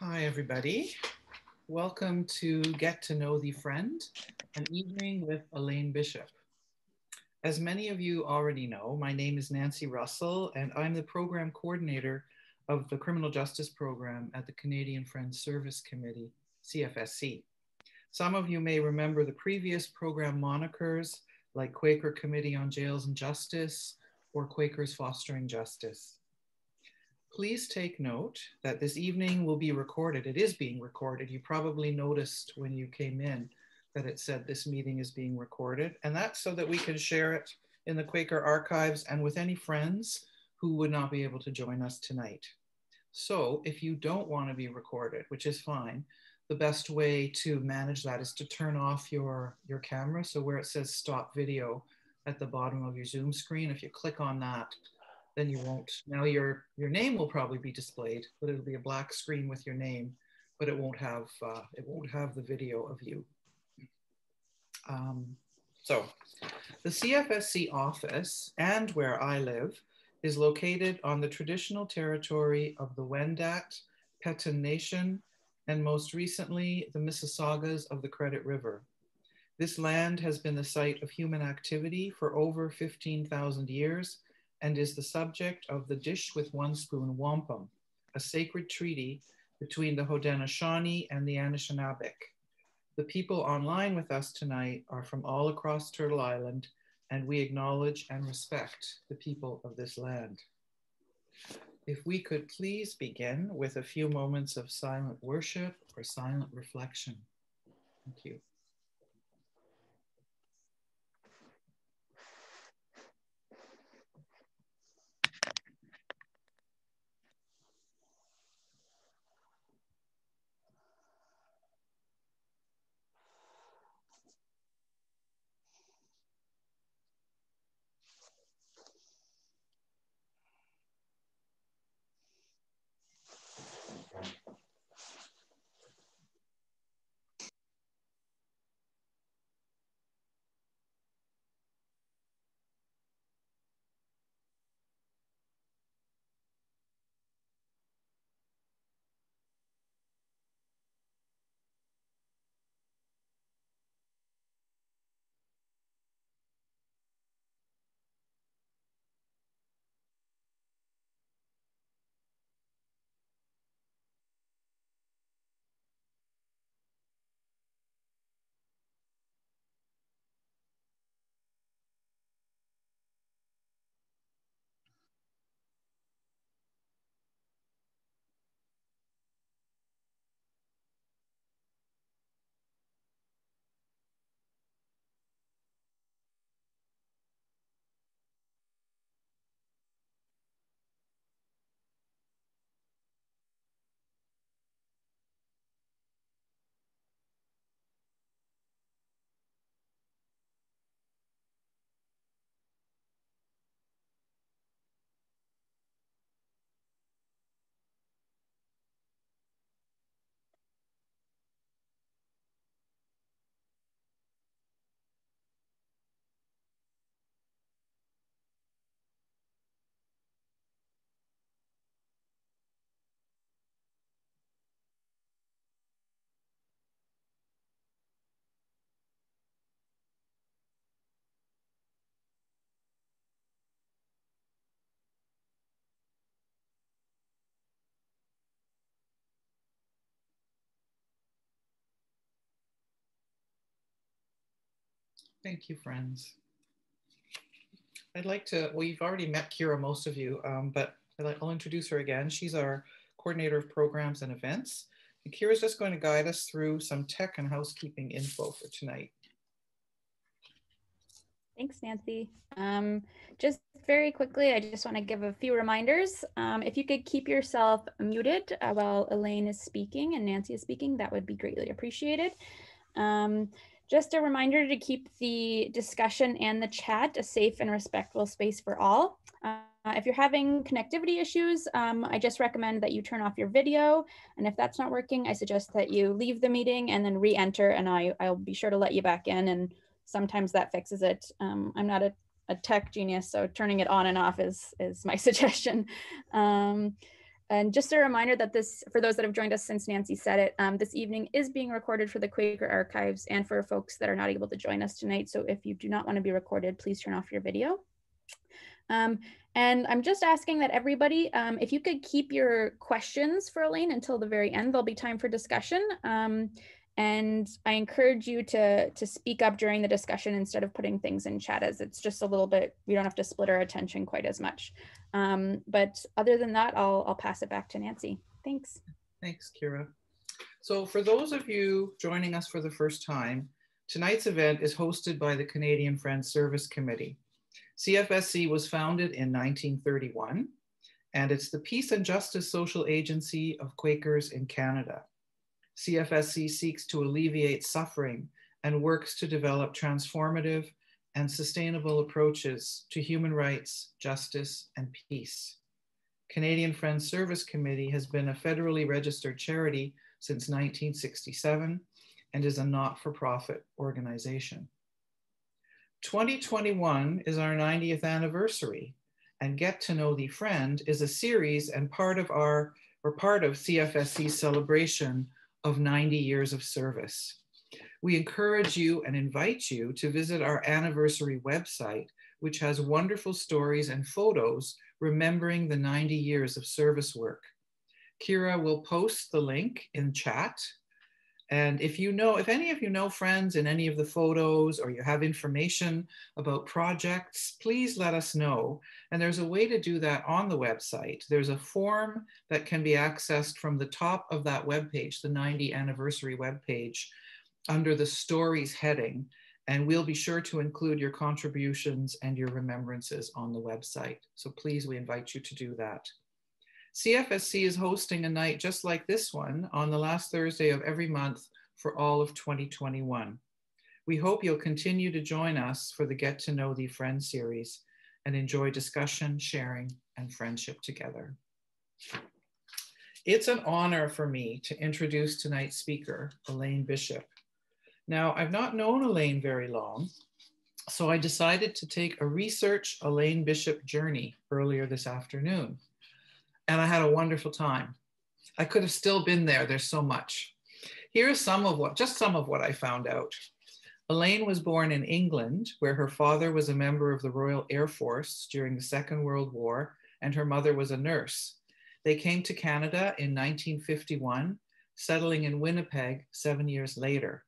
Hi, everybody. Welcome to Get to Know Thee Friend, an evening with Elaine Bishop. As many of you already know, my name is Nancy Russell, and I'm the program coordinator of the Criminal Justice Program at the Canadian Friends Service Committee, CFSC. Some of you may remember the previous program monikers like Quaker Committee on Jails and Justice or Quakers Fostering Justice. Please take note that this evening will be recorded. It is being recorded. You probably noticed when you came in that it said this meeting is being recorded. And that's so that we can share it in the Quaker archives and with any friends who would not be able to join us tonight. So if you don't want to be recorded, which is fine, the best way to manage that is to turn off your, your camera. So where it says stop video at the bottom of your Zoom screen, if you click on that, then you won't. Now your, your name will probably be displayed, but it'll be a black screen with your name, but it won't have, uh, it won't have the video of you. Um, so the CFSC office and where I live is located on the traditional territory of the Wendat, Petun Nation, and most recently, the Mississaugas of the Credit River. This land has been the site of human activity for over 15,000 years and is the subject of the Dish with One Spoon Wampum, a sacred treaty between the Haudenosaunee and the Anishinaabeg. The people online with us tonight are from all across Turtle Island, and we acknowledge and respect the people of this land. If we could please begin with a few moments of silent worship or silent reflection. Thank you. Thank you, friends. I'd like to, well, you've already met Kira, most of you, um, but I'll introduce her again. She's our coordinator of programs and events. And Kira's just going to guide us through some tech and housekeeping info for tonight. Thanks, Nancy. Um, just very quickly, I just want to give a few reminders. Um, if you could keep yourself muted uh, while Elaine is speaking and Nancy is speaking, that would be greatly appreciated. Um, just a reminder to keep the discussion and the chat a safe and respectful space for all. Uh, if you're having connectivity issues, um, I just recommend that you turn off your video. And if that's not working, I suggest that you leave the meeting and then re-enter and I, I'll be sure to let you back in and sometimes that fixes it. Um, I'm not a, a, tech genius, so turning it on and off is, is my suggestion. Um, and just a reminder that this, for those that have joined us since Nancy said it, um, this evening is being recorded for the Quaker Archives and for folks that are not able to join us tonight. So if you do not want to be recorded, please turn off your video. Um, and I'm just asking that everybody, um, if you could keep your questions for Elaine until the very end, there'll be time for discussion. And I encourage you to, to speak up during the discussion instead of putting things in chat as it's just a little bit, we don't have to split our attention quite as much. Um, but other than that, I'll, I'll pass it back to Nancy. Thanks. Thanks, Kira. So for those of you joining us for the first time, tonight's event is hosted by the Canadian Friends Service Committee. CFSC was founded in 1931, and it's the peace and justice social agency of Quakers in Canada. CFSC seeks to alleviate suffering and works to develop transformative and sustainable approaches to human rights, justice, and peace. Canadian Friends Service Committee has been a federally registered charity since 1967 and is a not-for-profit organization. 2021 is our 90th anniversary and Get to Know Thee Friend is a series and part of our, or part of CFSC's celebration of 90 years of service. We encourage you and invite you to visit our anniversary website, which has wonderful stories and photos remembering the 90 years of service work. Kira will post the link in chat. And if you know, if any of you know friends in any of the photos or you have information about projects, please let us know. And there's a way to do that on the website. There's a form that can be accessed from the top of that webpage, the 90 anniversary webpage, under the stories heading. And we'll be sure to include your contributions and your remembrances on the website. So please, we invite you to do that. CFSC is hosting a night just like this one on the last Thursday of every month for all of 2021. We hope you'll continue to join us for the Get to Know Thee Friend series and enjoy discussion, sharing, and friendship together. It's an honor for me to introduce tonight's speaker, Elaine Bishop. Now, I've not known Elaine very long, so I decided to take a research Elaine Bishop journey earlier this afternoon. And I had a wonderful time. I could have still been there, there's so much. Here's some of what, just some of what I found out. Elaine was born in England, where her father was a member of the Royal Air Force during the Second World War, and her mother was a nurse. They came to Canada in 1951, settling in Winnipeg seven years later.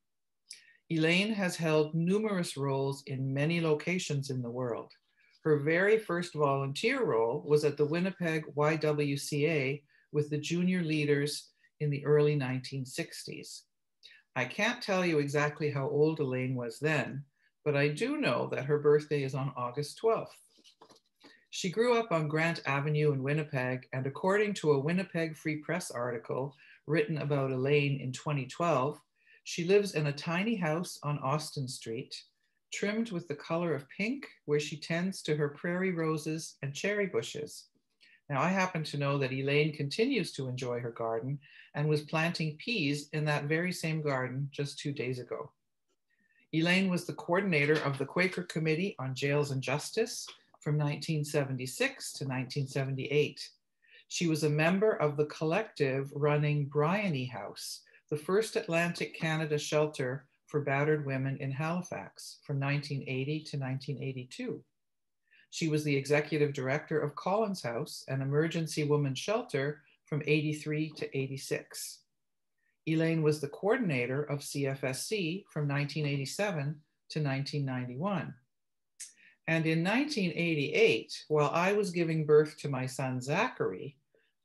Elaine has held numerous roles in many locations in the world. Her very first volunteer role was at the Winnipeg YWCA with the junior leaders in the early 1960s. I can't tell you exactly how old Elaine was then, but I do know that her birthday is on August 12th. She grew up on Grant Avenue in Winnipeg, and according to a Winnipeg Free Press article written about Elaine in 2012, she lives in a tiny house on Austin Street, trimmed with the color of pink, where she tends to her prairie roses and cherry bushes. Now, I happen to know that Elaine continues to enjoy her garden and was planting peas in that very same garden just two days ago. Elaine was the coordinator of the Quaker Committee on Jails and Justice from 1976 to 1978. She was a member of the collective running Bryony House, the first Atlantic Canada shelter for battered women in Halifax from 1980 to 1982. She was the executive director of Collins House, an emergency women's shelter from 83 to 86. Elaine was the coordinator of CFSC from 1987 to 1991. And in 1988, while I was giving birth to my son Zachary,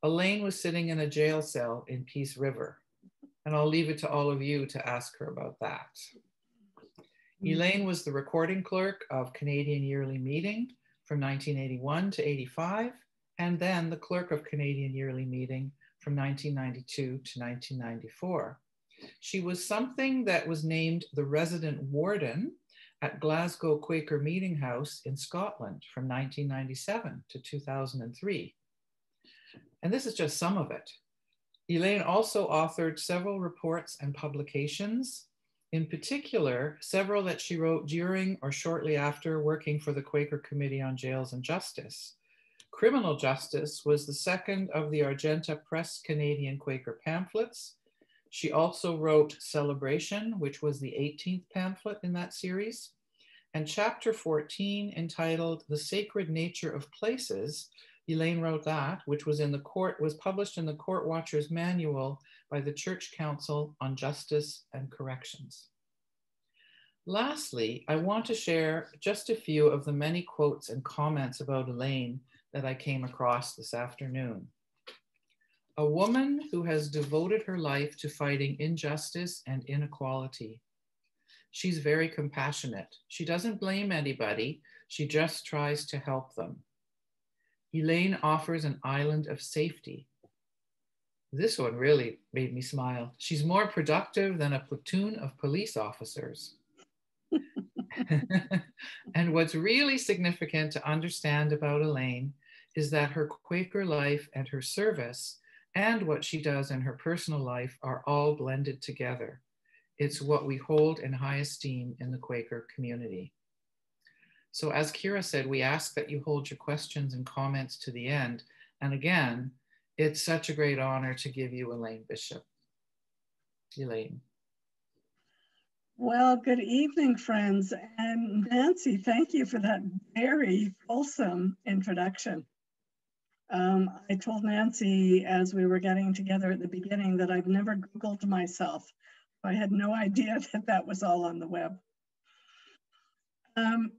Elaine was sitting in a jail cell in Peace River. And I'll leave it to all of you to ask her about that. Mm-hmm. Elaine was the recording clerk of Canadian Yearly Meeting from 1981 to 85, and then the clerk of Canadian Yearly Meeting from 1992 to 1994. She was something that was named the resident warden at Glasgow Quaker Meeting House in Scotland from 1997 to 2003. And this is just some of it. Elaine also authored several reports and publications, in particular, several that she wrote during or shortly after working for the Quaker Committee on Jails and Justice. Criminal Justice was the second of the Argenta Press Canadian Quaker pamphlets. She also wrote Celebration, which was the 18th pamphlet in that series. And chapter 14, entitled The Sacred Nature of Places, Elaine wrote that, which was in the court, was published in the Court Watcher's Manual by the Church Council on Justice and Corrections. Lastly, I want to share just a few of the many quotes and comments about Elaine that I came across this afternoon. A woman who has devoted her life to fighting injustice and inequality. She's very compassionate. She doesn't blame anybody, she just tries to help them. Elaine offers an island of safety. This one really made me smile. She's more productive than a platoon of police officers. and what's really significant to understand about Elaine is that her Quaker life and her service and what she does in her personal life are all blended together. It's what we hold in high esteem in the Quaker community. So as Kira said, we ask that you hold your questions and comments to the end. And again, it's such a great honor to give you Elaine Bishop. Elaine. Well, good evening, friends. And Nancy, thank you for that very fulsome introduction. Um, I told Nancy as we were getting together at the beginning that I've never Googled myself. I had no idea that that was all on the web. Um,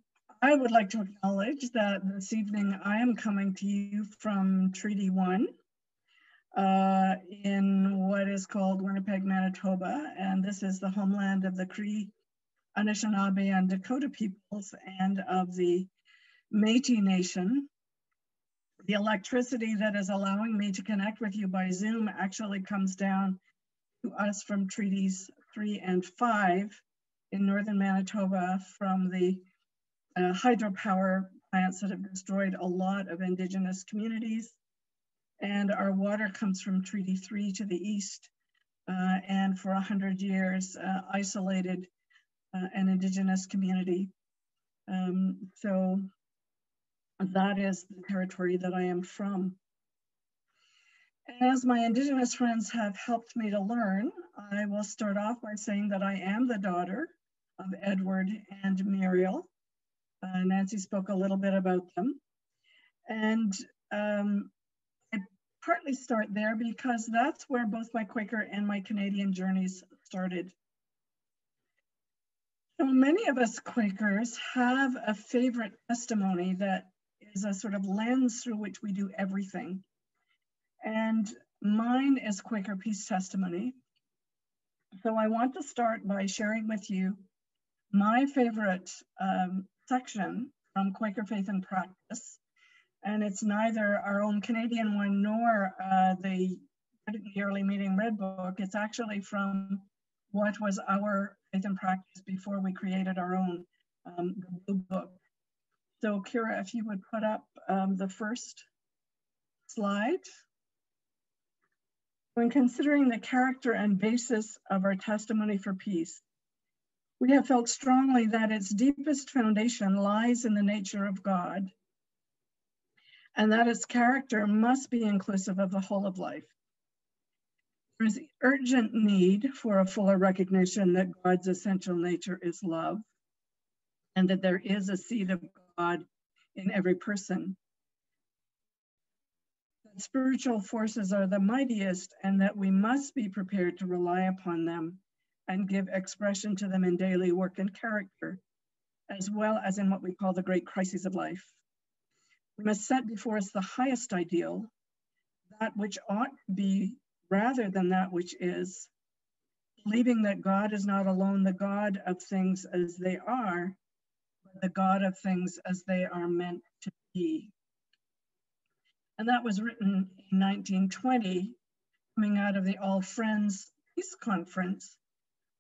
I would like to acknowledge that this evening I am coming to you from Treaty One, uh, in what is called Winnipeg, Manitoba. And this is the homeland of the Cree, Anishinaabe, and Dakota peoples and of the Métis Nation. The electricity that is allowing me to connect with you by Zoom actually comes down to us from treaties three and five in Northern Manitoba from the uh, hydropower plants that have destroyed a lot of Indigenous communities and our water comes from Treaty 3 to the east, uh, and for 100 years uh, isolated uh, an indigenous community. Um, so that is the territory that I am from. And as my indigenous friends have helped me to learn, I will start off by saying that I am the daughter of Edward and Muriel. Uh, Nancy spoke a little bit about them. And um, partly start there because that's where both my Quaker and my Canadian journeys started. So many of us Quakers have a favorite testimony that is a sort of lens through which we do everything. And mine is Quaker Peace Testimony. So I want to start by sharing with you my favorite um, section from Quaker Faith and Practice, and it's neither our own Canadian one nor uh, the yearly meeting red book. It's actually from what was our faith and practice before we created our own um, blue book. So Kira, if you would put up um, the first slide. When considering the character and basis of our testimony for peace, we have felt strongly that its deepest foundation lies in the nature of God and that its character must be inclusive of the whole of life. There is urgent need for a fuller recognition that God's essential nature is love, and that there is a seed of God in every person. That spiritual forces are the mightiest, and that we must be prepared to rely upon them and give expression to them in daily work and character, as well as in what we call the great crises of life. We must set before us the highest ideal, that which ought to be rather than that which is, believing that God is not alone the God of things as they are, but the God of things as they are meant to be. And that was written in 1920, coming out of the All Friends Peace Conference,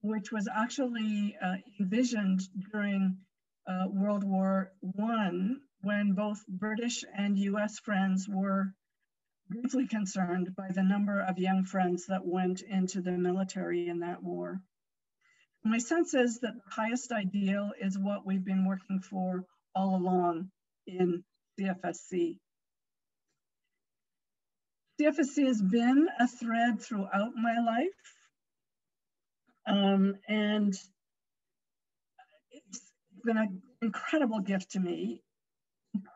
which was actually uh, envisioned during uh, World War One when both British and US friends were deeply concerned by the number of young friends that went into the military in that war. My sense is that the highest ideal is what we've been working for all along in CFSC. CFSC has been a thread throughout my life. Um, and it's been an incredible gift to me.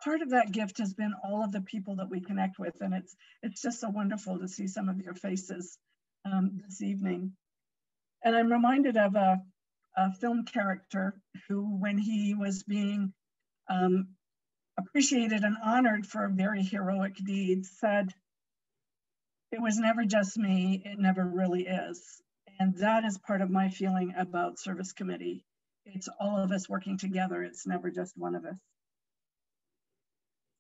Part of that gift has been all of the people that we connect with, and it's it's just so wonderful to see some of your faces um, this evening. And I'm reminded of a, a, film character who, when he was being um, appreciated and honored for a very heroic deeds, said, It was never just me, it never really is. And that is part of my feeling about Service Committee. It's all of us working together, it's never just one of us.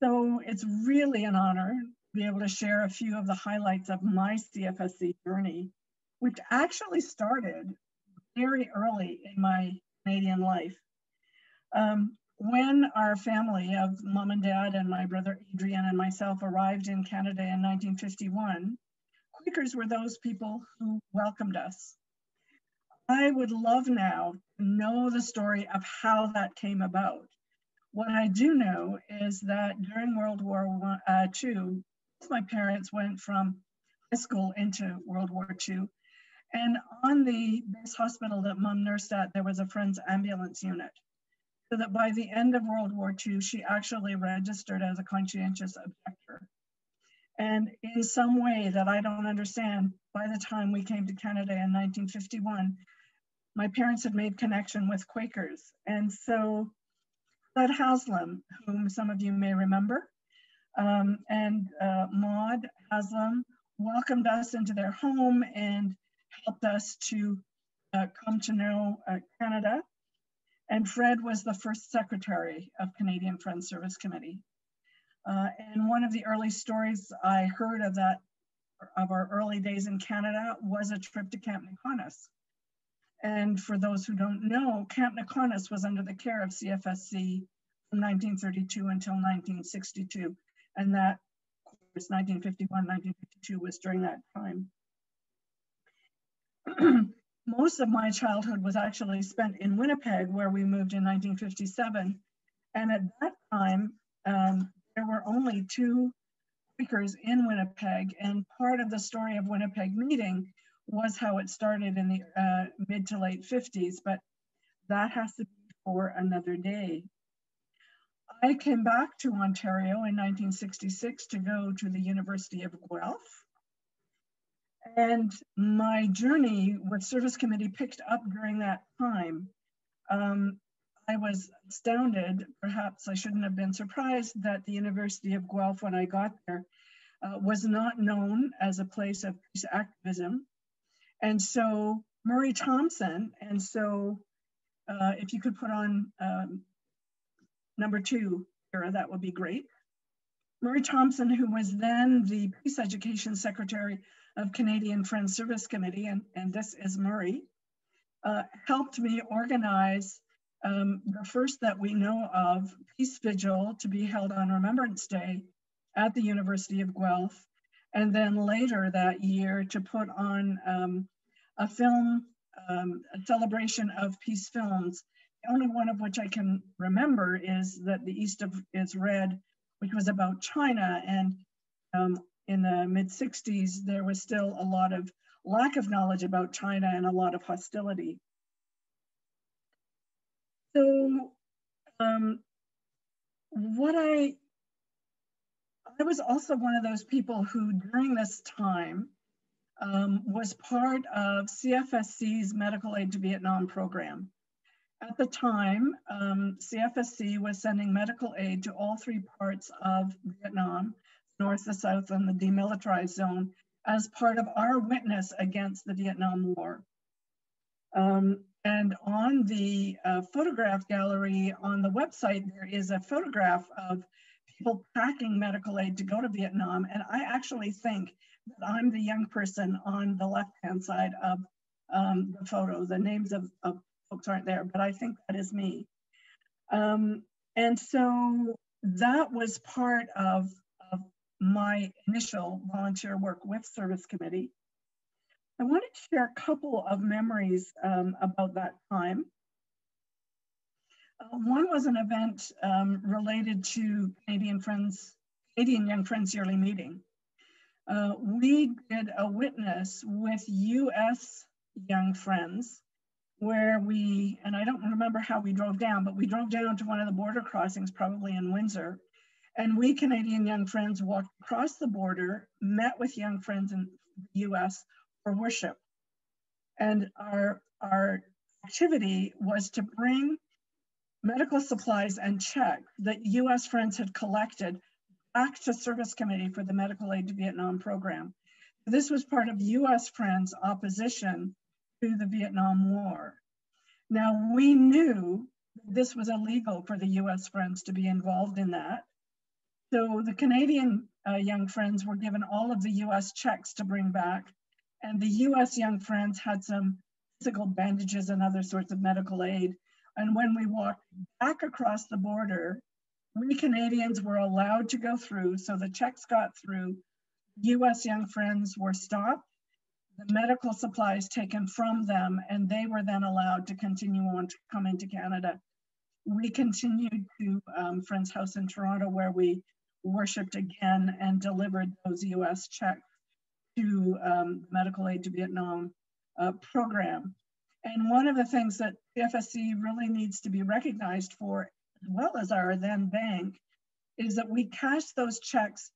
So it's really an honor to be able to share a few of the highlights of my CFSC journey, which actually started very early in my Canadian life. Um, when our family of mom and dad and my brother Adrian and myself arrived in Canada in 1951, Quakers were those people who welcomed us. I would love now to know the story of how that came about. What I do know is that during World War uh, II, my parents went from high school into World War II. And on the base hospital that mom nursed at, there was a friend's ambulance unit. So that by the end of World War II, she actually registered as a conscientious objector. And in some way that I don't understand, by the time we came to Canada in 1951, my parents had made connection with Quakers. And so Fred Haslam, whom some of you may remember, um, and uh, Maud Haslam welcomed us into their home and helped us to uh, come to know uh, Canada. And Fred was the first secretary of Canadian Friends Service Committee. Uh, and one of the early stories I heard of that, of our early days in Canada was a trip to Camp NeeKauNis. And for those who don't know, Camp NeeKauNis was under the care of CFSC from 1932 until 1962. And that, of course, 1951, 1952 was during that time. Most of my childhood was actually spent in Winnipeg, where we moved in 1957. And at that time, um, there were only two Quakers in Winnipeg, and part of the story of Winnipeg meeting was how it started in the uh, mid to late 50s, but that has to be for another day. I came back to Ontario in 1966 to go to the University of Guelph. And my journey with Service Committee picked up during that time. Um, I was astounded, perhaps I shouldn't have been surprised, that the University of Guelph, when I got there, uh, was not known as a place of peace activism. And so Murray Thompson, and so uh, if you could put on um, number two, Kira, that would be great. Murray Thompson, who was then the Peace Education Secretary of Canadian Friends Service Committee, and, and this is Murray, uh, helped me organize um, the first that we know of, Peace Vigil, to be held on Remembrance Day at the University of Guelph. And then later that year to put on um, a film, um, a celebration of peace films. The only one of which I can remember is that The East of, is Red, which was about China. And um, in the mid 60s, there was still a lot of lack of knowledge about China and a lot of hostility. So um, what I, I was also one of those people who during this time um, was part of CFSC's Medical Aid to Vietnam program. At the time, um, CFSC was sending medical aid to all three parts of Vietnam, north, the south, and the demilitarized zone, as part of our witness against the Vietnam War. Um, and on the uh, photograph gallery on the website, there is a photograph of people packing medical aid to go to Vietnam. And I actually think that I'm the young person on the left-hand side of um, the photo. The names of, of, folks aren't there, but I think that is me. Um, and so that was part of, of my initial volunteer work with Service Committee. I wanted to share a couple of memories um, about that time. Uh, one was an event um, related to Canadian Friends, Canadian Young Friends yearly meeting. uh, we did a witness with US young friends where we, and I don't remember how we drove down, but we drove down to one of the border crossings, probably in Windsor. And we Canadian young friends walked across the border, met with young friends in the US for worship. And our, our activity was to bring medical supplies and check that US friends had collected back to service committee for the medical aid to Vietnam program. This was part of US friends opposition to the Vietnam War. Now we knew this was illegal for the US friends to be involved in that. So the Canadian uh, young friends were given all of the US checks to bring back and the US young friends had some physical bandages and other sorts of medical aid. And when we walked back across the border, we Canadians were allowed to go through. So the checks got through. US young friends were stopped, the medical supplies taken from them, and they were then allowed to continue on to come into Canada. We continued to um, Friends House in Toronto, where we worshiped again and delivered those US checks to um, Medical Aid to Vietnam uh, program. And one of the things that the FSC really needs to be recognized for, as well as our then bank, is that we cashed those checks,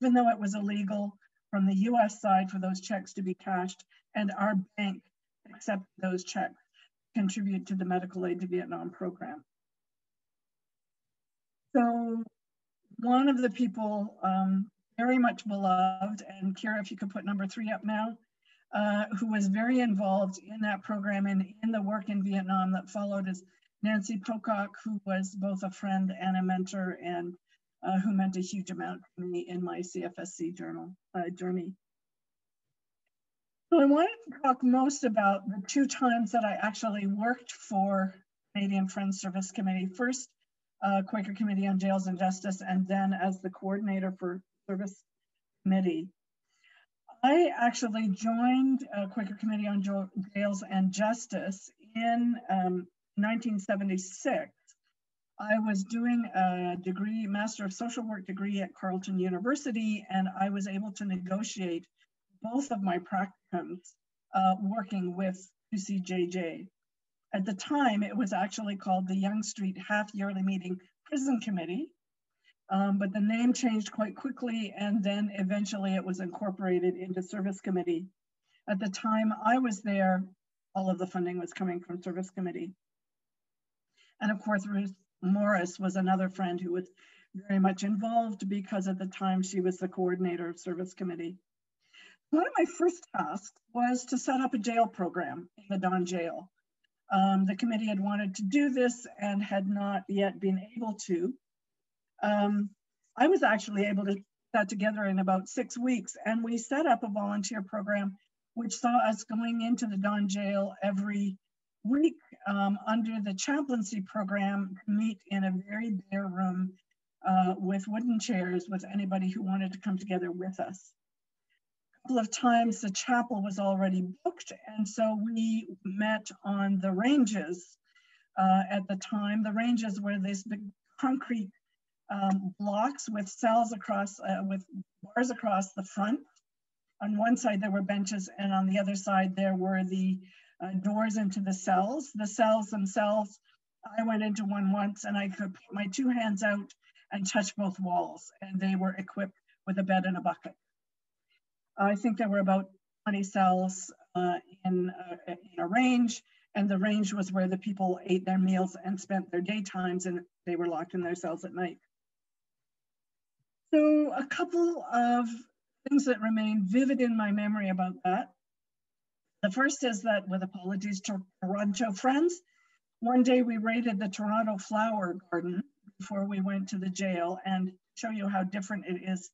even though it was illegal from the US side for those checks to be cashed, and our bank accepted those checks, contribute to the Medical Aid to Vietnam program. So one of the people um, very much beloved, and Kira, if you could put number three up now, uh, who was very involved in that program and in the work in Vietnam that followed is Nancy Pocock, who was both a friend and a mentor and uh, who meant a huge amount to me in my CFSC journal uh, journey. So I wanted to talk most about the two times that I actually worked for Canadian Friends Service Committee. First, uh, Quaker Committee on Jails and Justice, and then as the coordinator for Service Committee. I actually joined a Quaker Committee on Jails and Justice in um, 1976. I was doing a degree, Master of Social Work degree at Carleton University, and I was able to negotiate both of my practicums uh, working with QCJJ. At the time, it was actually called the Yonge Street Half Yearly Meeting Prison Committee, um, but the name changed quite quickly and then eventually it was incorporated into service committee. At the time I was there, all of the funding was coming from service committee. And of course, Ruth Morris was another friend who was very much involved because at the time she was the coordinator of service committee. One of my first tasks was to set up a jail program in the Don Jail. Um, the committee had wanted to do this and had not yet been able to. Um, I was actually able to that together in about six weeks, and we set up a volunteer program which saw us going into the Don Jail every week um, under the chaplaincy program to meet in a very bare room uh, with wooden chairs with anybody who wanted to come together with us. A couple of times the chapel was already booked, and so we met on the ranges uh, at the time. The ranges were these big concrete um, blocks with cells across, uh, with bars across the front. On one side there were benches and on the other side there were the uh, doors into the cells. The cells themselves, I went into one once and I could put my two hands out and touch both walls and they were equipped with a bed and a bucket. I think there were about 20 cells uh, in, uh, in a range and the range was where the people ate their meals and spent their daytimes and they were locked in their cells at night. So a couple of things that remain vivid in my memory about that. The first is that with apologies to Toronto friends, one day we raided the Toronto flower garden before we went to the jail and show you how different it is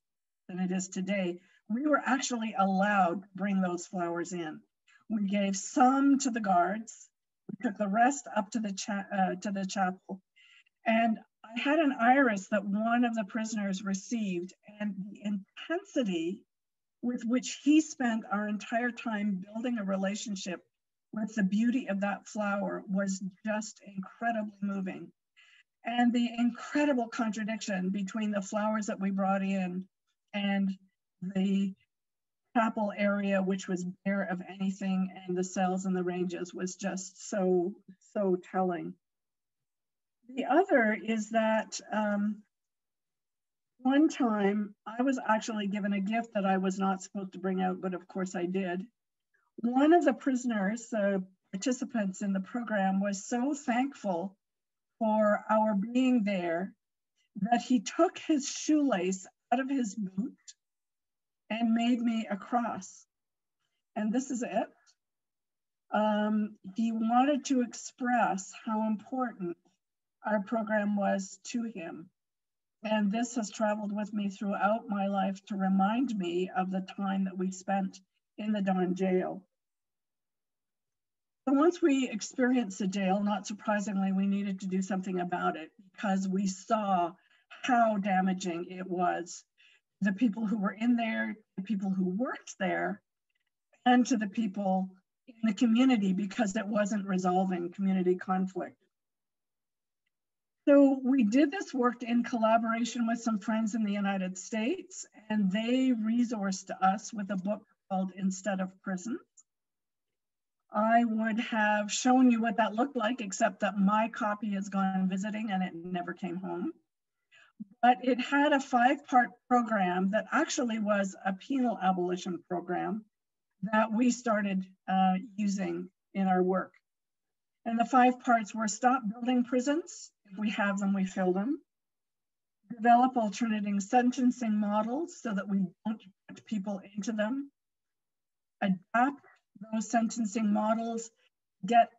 than it is today. We were actually allowed to bring those flowers in. We gave some to the guards. We took the rest up to the, cha- uh, to the chapel. And I had an iris that one of the prisoners received, and the intensity with which he spent our entire time building a relationship with the beauty of that flower was just incredibly moving. And the incredible contradiction between the flowers that we brought in and the chapel area, which was bare of anything, and the cells and the ranges was just so, so telling. The other is that um, one time I was actually given a gift that I was not supposed to bring out, but of course I did. One of the prisoners, the participants in the program, was so thankful for our being there that he took his shoelace out of his boot and made me a cross. And this is it. Um, he wanted to express how important our program was to him. And this has traveled with me throughout my life to remind me of the time that we spent in the Don jail. So once we experienced the jail, not surprisingly, we needed to do something about it because we saw how damaging it was. The people who were in there, the people who worked there, and to the people in the community because it wasn't resolving community conflict. So we did this work in collaboration with some friends in the United States, and they resourced us with a book called Instead of Prisons. I would have shown you what that looked like, except that my copy has gone visiting and it never came home. But it had a five part program that actually was a penal abolition program that we started uh, using in our work. And the five parts were stop building prisons. We have them, we fill them. Develop alternating sentencing models so that we don't put people into them. Adapt those sentencing models, get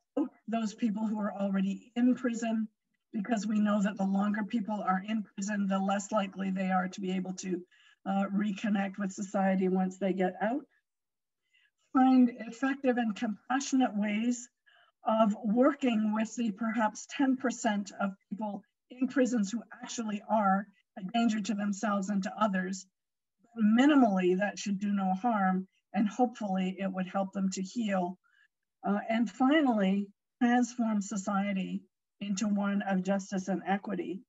those people who are already in prison, because we know that the longer people are in prison, the less likely they are to be able to uh, reconnect with society once they get out. Find effective and compassionate ways of working with the perhaps 10% of people in prisons who actually are a danger to themselves and to others. Minimally, that should do no harm and hopefully it would help them to heal. Uh, and finally, transform society into one of justice and equity.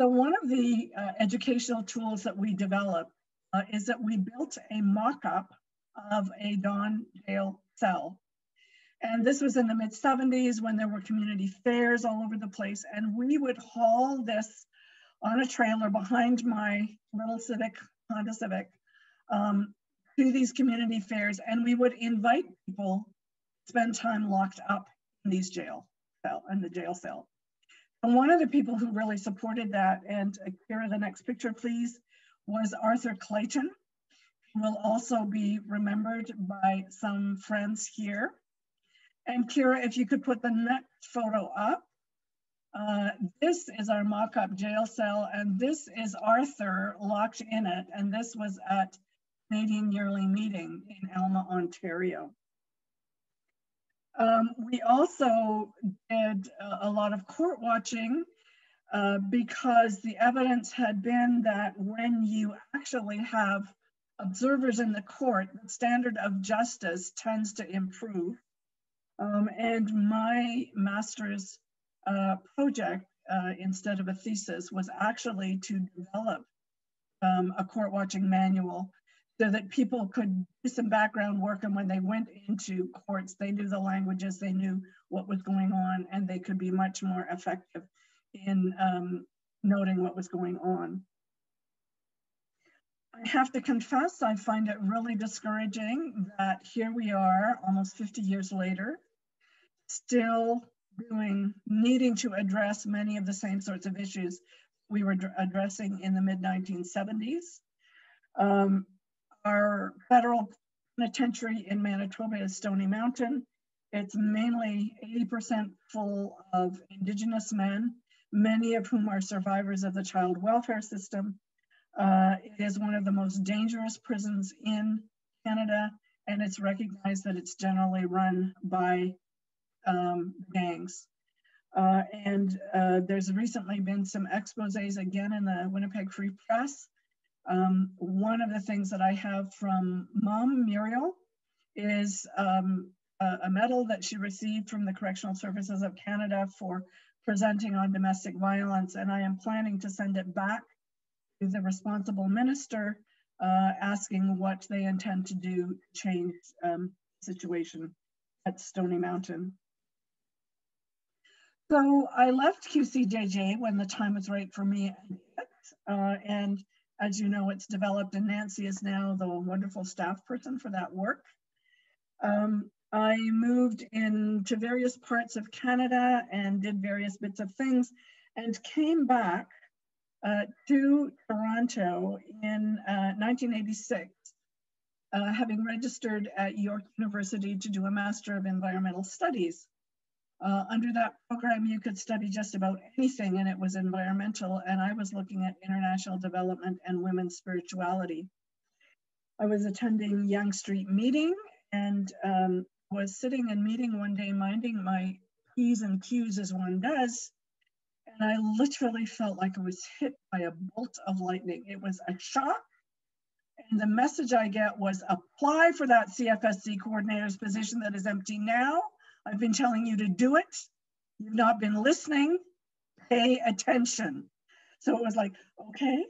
So one of the uh, educational tools that we developed uh, is that we built a mock-up of a Don jail cell. And this was in the mid 70s when there were community fairs all over the place. And we would haul this on a trailer behind my little Civic, Honda Civic, um, to these community fairs and we would invite people spend time locked up in these jail cell in the jail cell. And one of the people who really supported that, and Kira, the next picture, please, was Arthur Clayton, who will also be remembered by some friends here. And Kira, if you could put the next photo up. Uh, this is our mock-up jail cell, and this is Arthur locked in it. And this was at Canadian Yearly Meeting in Alma, Ontario. Um, we also did a, lot of court watching uh, because the evidence had been that when you actually have observers in the court, the standard of justice tends to improve. Um, and my master's uh, project, uh, instead of a thesis, was actually to develop um, a court watching manual so that people could do some background work. And when they went into courts they knew the languages they knew what was going on and they could be much more effective in um, noting what was going on. I have to confess i find it really discouraging that here we are almost 50 years later still doing needing to address many of the same sorts of issues we were addressing in the mid 1970s um, our federal penitentiary in Manitoba is Stony Mountain. It's mainly 80% full of Indigenous men, many of whom are survivors of the child welfare system. Uh, it is one of the most dangerous prisons in Canada, and it's recognized that it's generally run by um, gangs. Uh, and uh, there's recently been some exposes again in the Winnipeg Free Press um, one of the things that I have from mom, Muriel, is um, a, a, medal that she received from the Correctional Services of Canada for presenting on domestic violence. And I am planning to send it back to the responsible minister uh, asking what they intend to do to change um, situation at Stony Mountain. So I left QCJJ when the time was right for me. Uh, and as you know, it's developed and Nancy is now the wonderful staff person for that work. Um, I moved into various parts of Canada and did various bits of things and came back uh, to Toronto in uh, 1986, uh, having registered at York University to do a Master of Environmental Studies. Uh, under that program, you could study just about anything, and it was environmental, and I was looking at international development and women's spirituality. I was attending Yonge Street meeting and um, was sitting in meeting one day, minding my P's and Q's as one does, and I literally felt like I was hit by a bolt of lightning. It was a shock. And the message I get was apply for that CFSC coordinator's position that is empty now. I've been telling you to do it. You've not been listening. Pay attention. So it was like, okay.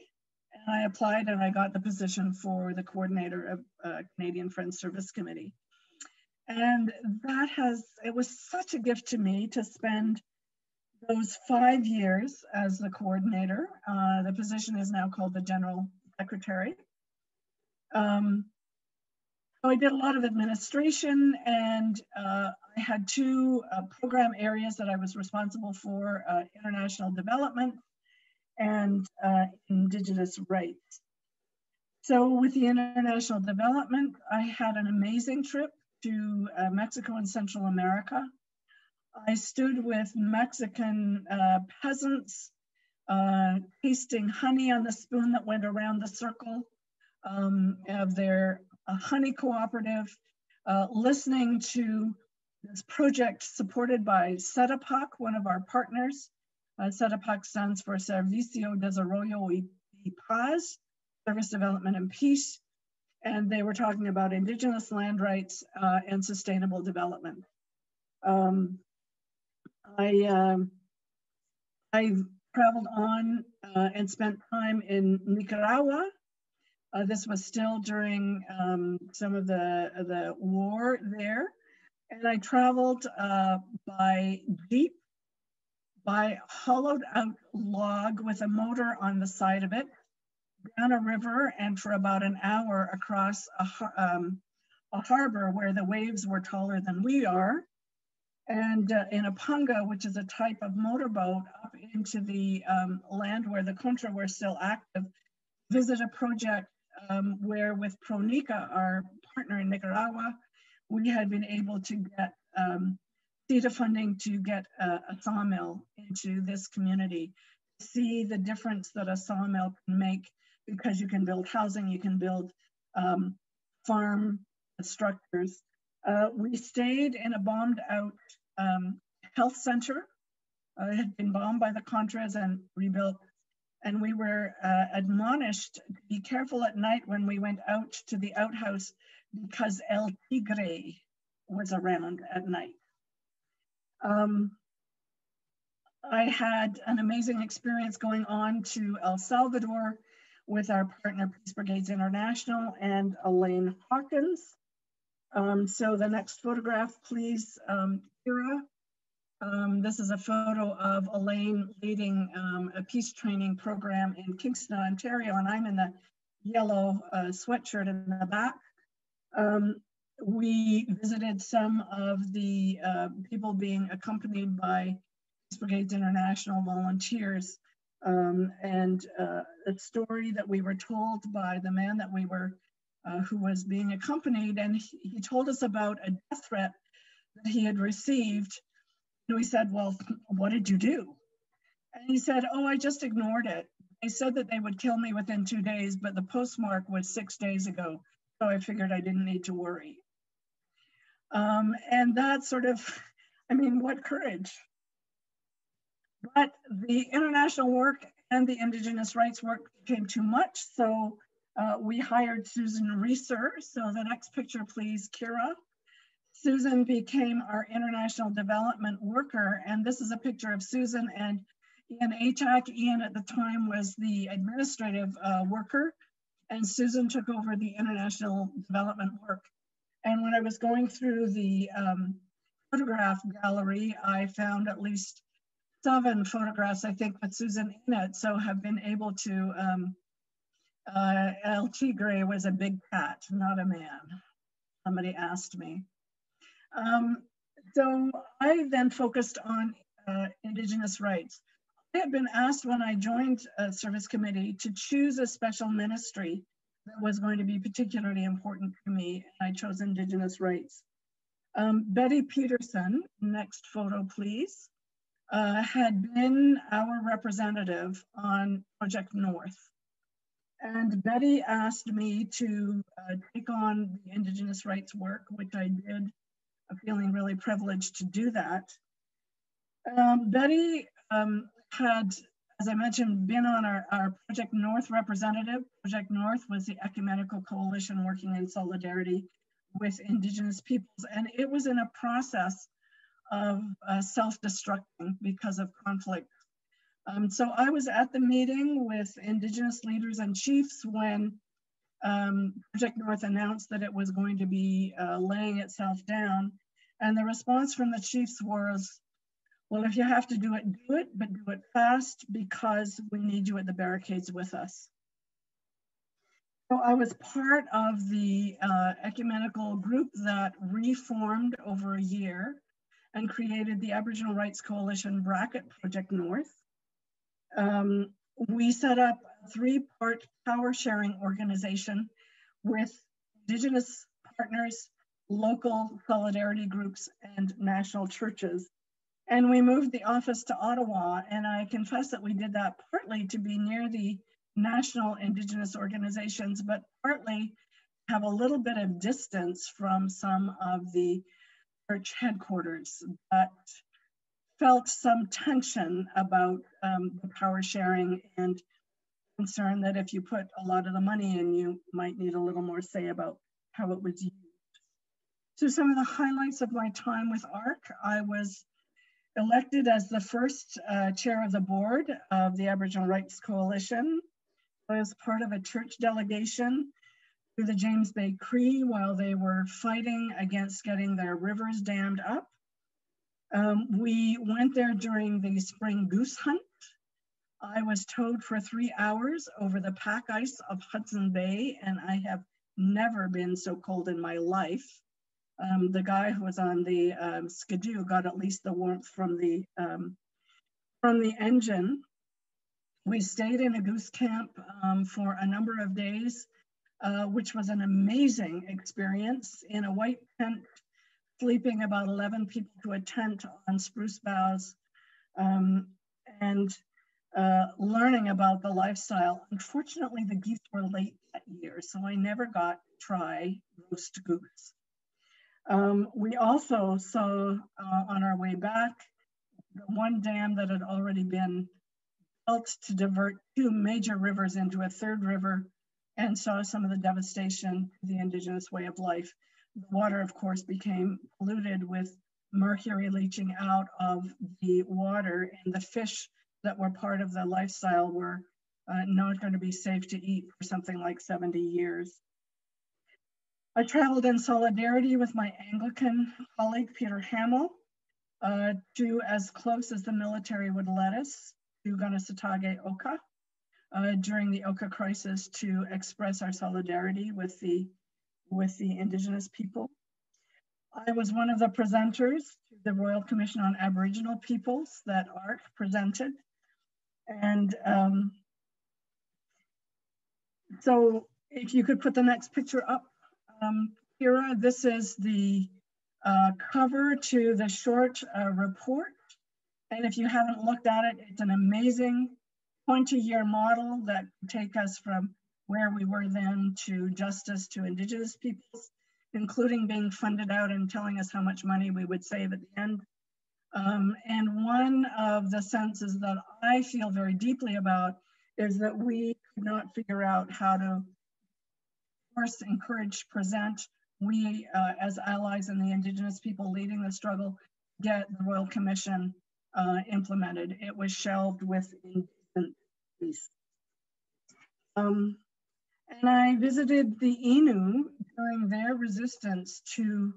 And I applied and I got the position for the coordinator of uh, Canadian Friends Service Committee. And that has, it was such a gift to me to spend those five years as the coordinator. Uh, the position is now called the general secretary. Um, so I did a lot of administration and uh, I had two uh, program areas that I was responsible for, uh, international development and uh, indigenous rights. So with the international development, I had an amazing trip to uh, Mexico and Central America. I stood with Mexican uh, peasants tasting honey on the spoon that went around the circle um, of their uh, honey cooperative, uh, listening to this project supported by SEDEPAC, one of our partners. Uh, stands for Servicio Desarrollo y Paz, Service Development and Peace. And they were talking about indigenous land rights uh, and sustainable development. Um, I um, I traveled on uh, and spent time in Nicaragua. Uh, this was still during um, some of the the war there, and I traveled uh, by jeep, by hollowed out log with a motor on the side of it, down a river, and for about an hour across a, um, a harbor where the waves were taller than we are. And uh, in a punga, which is a type of motorboat, up into the um, land where the Contra were still active, visit a project um, where with Pronica, our partner in Nicaragua, we had been able to get um, CIDA funding to get a, a sawmill into this community, to see the difference that a sawmill can make because you can build housing, you can build um, farm structures. Uh, we stayed in a bombed out um, health center. Uh, it had been bombed by the Contras and rebuilt. And we were uh, admonished to be careful at night when we went out to the outhouse because El Tigre was around at night. Um, I had an amazing experience going on to El Salvador with our partner Peace Brigades International and Elaine Hawkins. Um, so the next photograph, please, um, Kira. Um, this is a photo of Elaine leading um, a peace training program in Kingston, Ontario, and I'm in the yellow uh, sweatshirt in the back. Um, we visited some of the uh, people being accompanied by Peace Brigades International volunteers um, and uh, a story that we were told by the man that we were uh, who was being accompanied, and he, he, told us about a death threat that he had received. And we said, Well, what did you do? And he said, Oh, I just ignored it. They said that they would kill me within two days, but the postmark was six days ago. So I figured I didn't need to worry. Um, and that sort of, I mean, what courage. But the international work and the Indigenous rights work became too much. So uh, we hired Susan Reeser. So the next picture, please, Kira. Susan became our international development worker. And this is a picture of Susan and Ian Atack. Ian at the time was the administrative uh, worker and Susan took over the international development work. And when I was going through the um, photograph gallery, I found at least seven photographs, I think, with Susan in it. So have been able to, um, uh, was a big cat, not a man. Somebody asked me. Um, so I then focused on uh, Indigenous rights. I had been asked when I joined a service committee to choose a special ministry that was going to be particularly important to me. And I chose Indigenous rights. Um, Betty Peterson, next photo please, uh, had been our representative on Project North. And Betty asked me to uh, take on the Indigenous rights work, which I did, feeling really privileged to do that. Um, Betty um, had, as I mentioned, been on our, our Project North representative. Project North was the ecumenical coalition working in solidarity with Indigenous peoples. And it was in a process of uh, self-destructing because of conflict. Um, so I was at the meeting with Indigenous leaders and chiefs when um, Project North announced that it was going to be uh, laying itself down. And the response from the chiefs was, well, if you have to do it, do it, but do it fast because we need you at the barricades with us. So I was part of the uh, ecumenical group that reformed over a year and created the Aboriginal Rights Coalition Bracket Project North. Um, we set up three-part power sharing organization with Indigenous partners, local solidarity groups, and national churches and we moved the office to Ottawa. And I confess that we did that partly to be near the national Indigenous organizations, but partly have a little bit of distance from some of the church headquarters, but felt some tension about um, the power sharing and concern that if you put a lot of the money in, you might need a little more say about how it was used. So some of the highlights of my time with ARC, I was elected as the first uh, chair of the board of the Aboriginal Rights Coalition. I was part of a church delegation to the James Bay Cree while they were fighting against getting their rivers dammed up. Um, we went there during the spring goose hunt. I was towed for three hours over the pack ice of Hudson Bay, and I have never been so cold in my life um, the guy who was on the um, skidoo got at least the warmth from the um, from the engine. We stayed in a goose camp um, for a number of days, uh, which was an amazing experience in a white tent, sleeping about 11 people to a tent on spruce boughs, um, and uh, learning about the lifestyle. Unfortunately, the geese were late that year, so I never got to try roast goose. Um, we also saw uh, on our way back one dam that had already been built to divert two major rivers into a third river and saw some of the devastation to the indigenous way of life. The water, of course, became polluted with mercury leaching out of the water and the fish that were part of the lifestyle were uh, not going to be safe to eat for something like 70 years. I traveled in solidarity with my Anglican colleague, Peter Hamill, uh, to as close as the military would let us to Kanesatake Oka uh, during the Oka crisis to express our solidarity with the, with the indigenous people. I was one of the presenters to the Royal Commission on Aboriginal Peoples that ARC presented. And um, so if you could put the next picture up, um, Kira, this is the uh, cover to the short uh, report. And if you haven't looked at it, it's an amazing 20 year model that take us from where we were then to justice to indigenous peoples, including being funded out and telling us how much money we would save at the end. Um, and one of the senses that I feel very deeply about is that we could not figure out how to course, encourage, present. We, uh, as allies and the Indigenous people leading the struggle, get the Royal Commission uh, implemented. It was shelved with indecent peace. Um, And I visited the Innu during their resistance to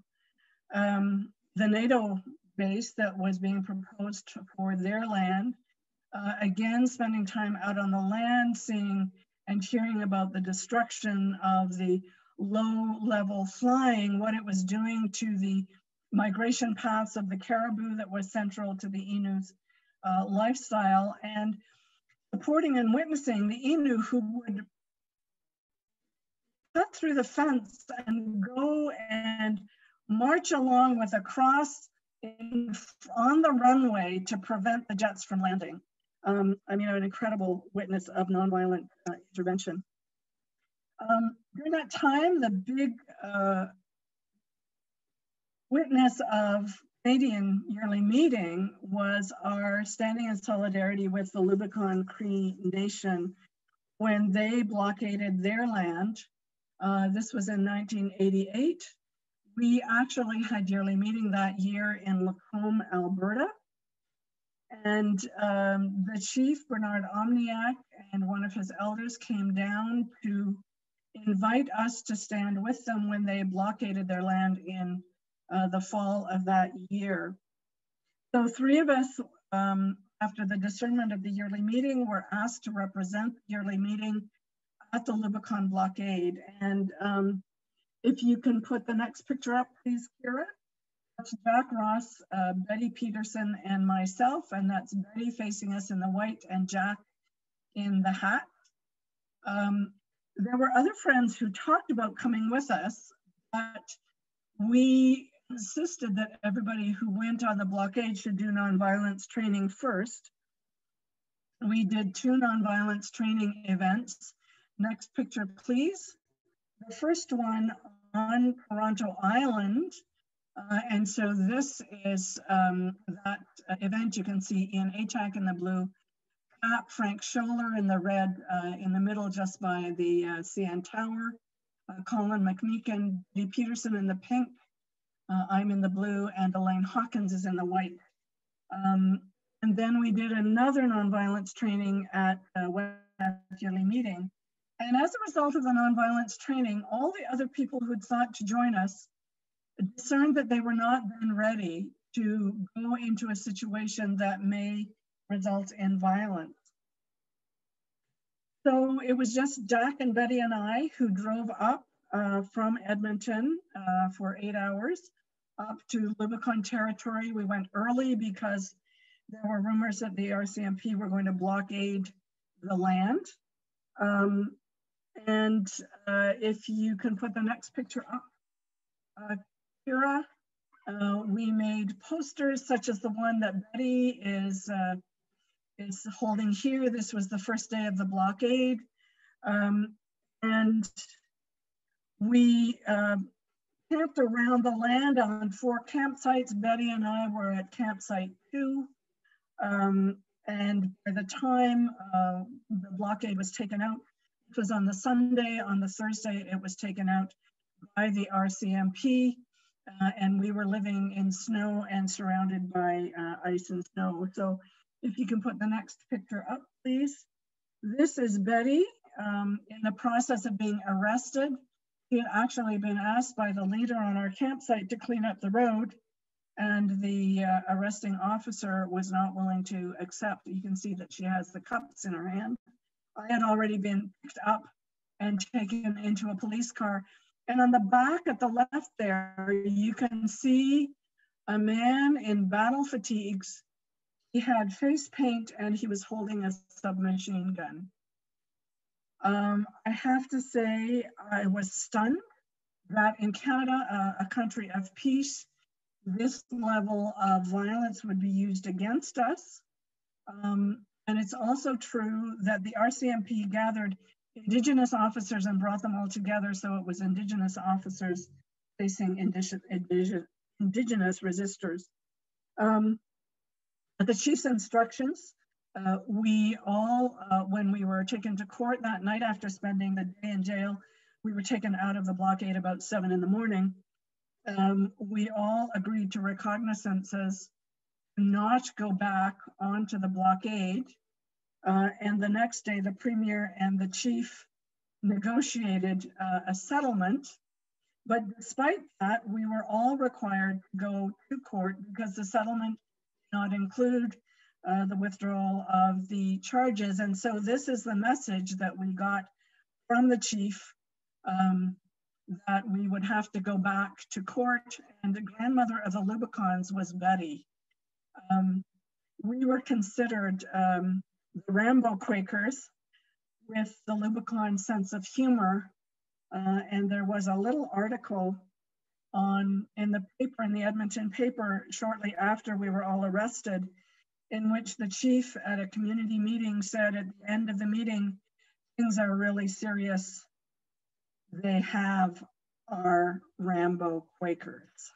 um, the NATO base that was being proposed for their land. Uh, again, spending time out on the land, seeing and hearing about the destruction of the low level flying, what it was doing to the migration paths of the caribou that was central to the Innu's uh, lifestyle, and supporting and witnessing the Innu who would cut through the fence and go and march along with a cross in, on the runway to prevent the jets from landing. Um, I mean, an incredible witness of nonviolent uh, intervention. Um, during that time, the big uh, witness of Canadian yearly meeting was our standing in solidarity with the Lubicon Cree Nation when they blockaded their land. Uh, this was in 1988. We actually had yearly meeting that year in Lacombe, Alberta. And um, the chief, Bernard Ominayak, and one of his elders came down to invite us to stand with them when they blockaded their land in uh, the fall of that year. So three of us, um, after the discernment of the yearly meeting, were asked to represent the yearly meeting at the Lubicon blockade. And um, if you can put the next picture up, please, Kira. That's Jack Ross, uh, Betty Peterson, and myself, and that's Betty facing us in the white and Jack in the hat. Um, there were other friends who talked about coming with us, but we insisted that everybody who went on the blockade should do nonviolence training first. We did two nonviolence training events. Next picture, please. The first one on Toronto Island. Uh, and so this is um, that event you can see Ian Atack in the blue, Frank Showler in the red uh, in the middle just by the uh, CN Tower, uh, Colin McMeekin, D. Peterson in the pink, uh, I'm in the blue and Elaine Hawkins is in the white. Um, and then we did another nonviolence training at uh, West Yearly Meeting. And as a result of the nonviolence training, all the other people who'd sought to join us discerned that they were not then ready to go into a situation that may result in violence. So it was just Jack and Betty and I who drove up uh, from Edmonton uh, for eight hours up to Lubicon territory. We went early because there were rumors that the RCMP were going to blockade the land. Um, and uh, if you can put the next picture up, uh, Kira, uh, we made posters such as the one that Betty is, uh, is holding here. This was the first day of the blockade. Um, and we uh, camped around the land on four campsites. Betty and I were at campsite two. Um, and by the time uh, the blockade was taken out, it was on the Sunday, on the Thursday, it was taken out by the RCMP. Uh, and we were living in snow and surrounded by uh, ice and snow. So if you can put the next picture up, please. This is Betty um, in the process of being arrested he had actually been asked by the leader on our campsite to clean up the road and the uh, arresting officer was not willing to accept. You can see that she has the cups in her hand. I had already been picked up and taken into a police car. And on the back at the left there, you can see a man in battle fatigues. He had face paint and he was holding a submachine gun. Um, I have to say, I was stunned that in Canada, a country of peace, this level of violence would be used against us. Um, and it's also true that the RCMP gathered Indigenous officers and brought them all together. So it was Indigenous officers facing indigenous, indigenous resistors. Um, the chief's instructions uh, we all, uh, when we were taken to court that night after spending the day in jail, we were taken out of the blockade about seven in the morning. Um, we all agreed to recognizances not go back onto the blockade. Uh, and the next day, the premier and the chief negotiated uh, a settlement. But despite that, we were all required to go to court because the settlement did not include uh, the withdrawal of the charges. And so this is the message that we got from the chief um, that we would have to go back to court. And the grandmother of the Lubicons was Betty. Um, we were considered um, the Rambo Quakers with the Lubicon sense of humor. Uh, and there was a little article on in the paper, in the Edmonton paper, shortly after we were all arrested, in which the chief at a community meeting said at the end of the meeting, things are really serious. They have our Rambo Quakers.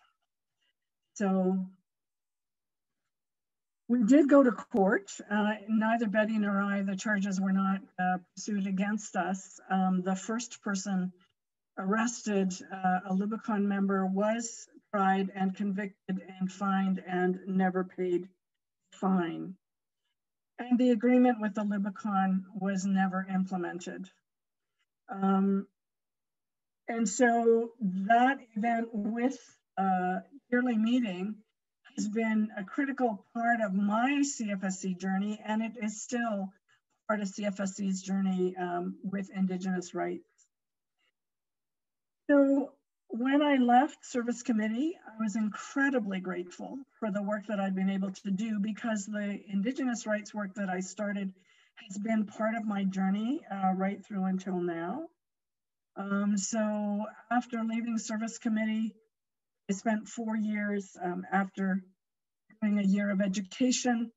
So we did go to court. Uh, neither Betty nor I, the charges were not uh, pursued against us. Um, the first person arrested, uh, a Lubicon member, was tried and convicted and fined and never paid fine. And the agreement with the Lubicon was never implemented. Um, and so that event with uh, yearly meeting has been a critical part of my CFSC journey, and it is still part of CFSC's journey um, with Indigenous rights. So when I left Service Committee, I was incredibly grateful for the work that I've been able to do because the Indigenous rights work that I started has been part of my journey uh, right through until now. Um, so after leaving Service Committee, I spent four years um, after doing a year of education,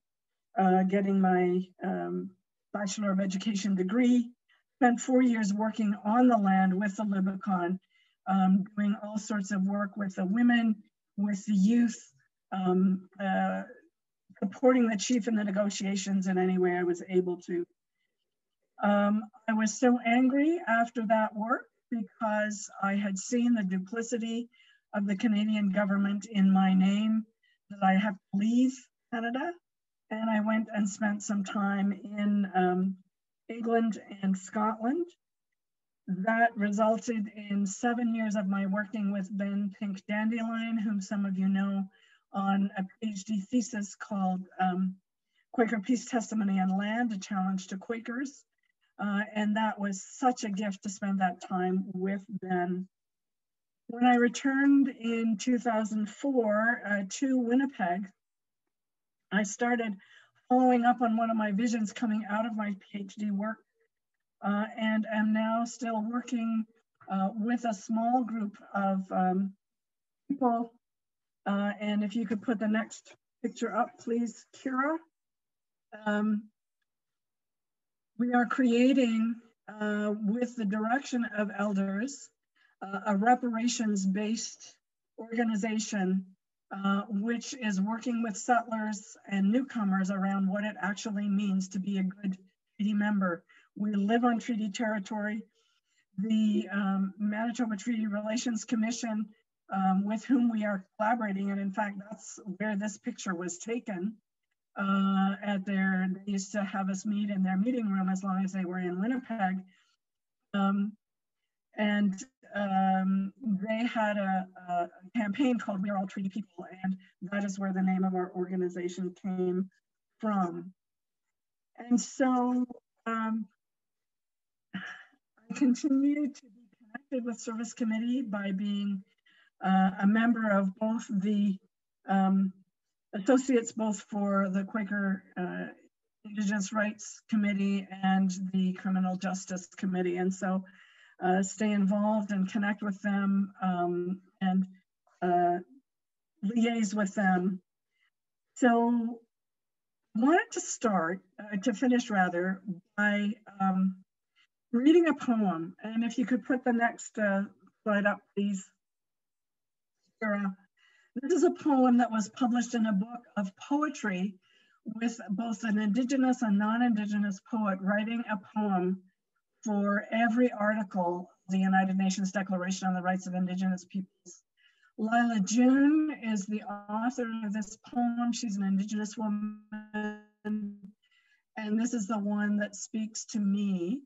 uh, getting my um, Bachelor of Education degree, spent four years working on the land with the Lubicon, um, doing all sorts of work with the women, with the youth, um, uh, supporting the chief in the negotiations in any way I was able to. Um, I was so angry after that work because I had seen the duplicity of the Canadian government in my name, that I have to leave Canada. And I went and spent some time in um, England and Scotland. That resulted in seven years of my working with Ben Pink Dandelion, whom some of you know, on a PhD thesis called um, Quaker Peace Testimony on Land, a challenge to Quakers. Uh, and that was such a gift to spend that time with Ben. When I returned in 2004 uh, to Winnipeg, I started following up on one of my visions coming out of my PhD work uh, and am now still working uh, with a small group of um, people. Uh, and if you could put the next picture up, please, Kira. Um, we are creating, uh, with the direction of elders, uh, a reparations-based organization uh, which is working with settlers and newcomers around what it actually means to be a good treaty member. We live on treaty territory. The um, Manitoba Treaty Relations Commission, um, with whom we are collaborating, and in fact, that's where this picture was taken, uh, at their, they used to have us meet in their meeting room as long as they were in Winnipeg. Um, and had a, a, campaign called We Are All Treaty People, and that is where the name of our organization came from. And so um, I continue to be connected with Service Committee by being uh, a member of both the um, associates both for the Quaker uh, Indigenous Rights Committee and the Criminal Justice Committee. And so uh, stay involved and connect with them um, and uh, liaise with them. So I wanted to start, uh, to finish rather, by um, reading a poem. And if you could put the next uh, slide up, please. Sarah. This is a poem that was published in a book of poetry with both an Indigenous and non-Indigenous poet writing a poem for every article the United Nations Declaration on the Rights of Indigenous Peoples. Lyla June is the author of this poem. She's an Indigenous woman. And this is the one that speaks to me.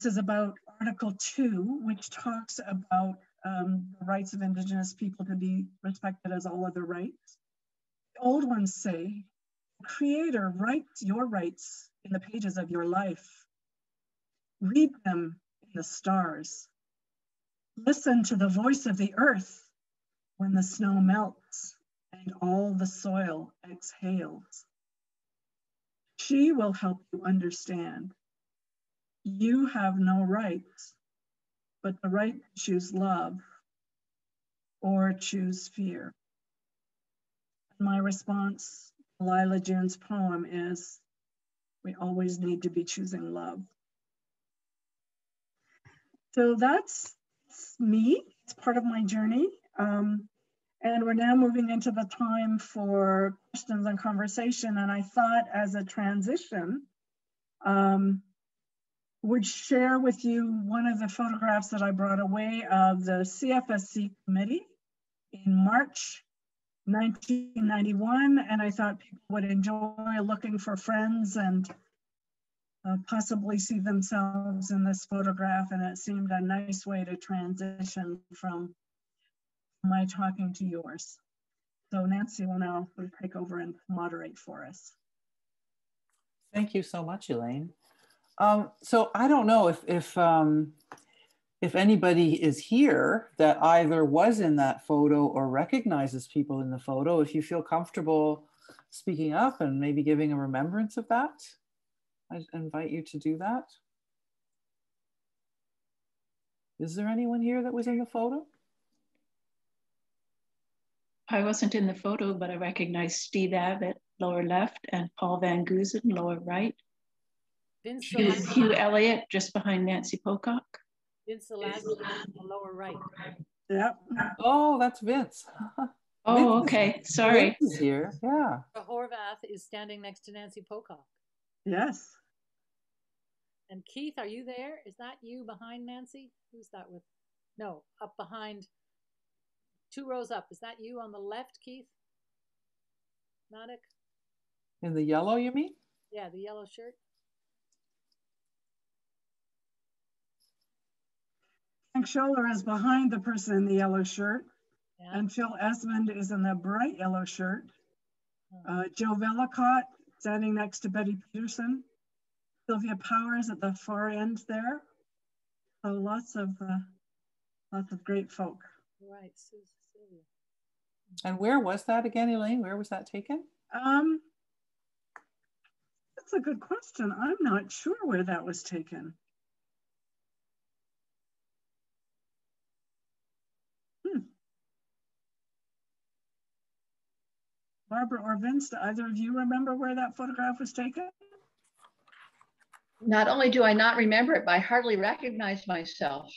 This is about Article 2, which talks about um, the rights of Indigenous people to be respected as all other rights. The old ones say, Creator writes your rights in the pages of your life. Read them in the stars. Listen to the voice of the earth when the snow melts and all the soil exhales. She will help you understand. You have no rights, but the right to choose love or choose fear. My response to Lyla June's poem is we always need to be choosing love. So that's me. It's part of my journey. Um, and we're now moving into the time for questions and conversation. And I thought as a transition, um, would share with you one of the photographs that I brought away of the CFSC committee in March 1991. And I thought people would enjoy looking for friends and uh, possibly see themselves in this photograph. And it seemed a nice way to transition from my talking to yours. So Nancy will now take over and moderate for us. Thank you so much, Elaine. Um, so I don't know if if um, if anybody is here that either was in that photo or recognizes people in the photo. If you feel comfortable speaking up and maybe giving a remembrance of that, I invite you to do that. Is there anyone here that was in the photo? I wasn't in the photo, but I recognize Steve Abbott, lower left, and Paul Van Goosen, lower right. Vince Hugh, Hugh Elliott, just behind Nancy Pocock. Vince Alazzio the lower right. Yep. Oh, that's Vince. oh, okay. Sorry. Vince is here. Yeah. Horvath is standing next to Nancy Pocock. Yes. And Keith, are you there? Is that you behind Nancy? Who's that with? No, up behind two rows up. Is that you on the left, Keith? Maddock? In the yellow, you mean? Yeah, the yellow shirt. Frank Showler is behind the person in the yellow shirt. Yeah. And Phil Esmond is in the bright yellow shirt. Uh, Jo Vellacott standing next to Betty Peterson. Sylvia Powers at the far end there. So lots of uh, lots of great folk. Right, and where was that again, Elaine? Where was that taken? Um, that's a good question. I'm not sure where that was taken. Hmm. Barbara or Vince, do either of you remember where that photograph was taken? Not only do I not remember it, but I hardly recognize myself.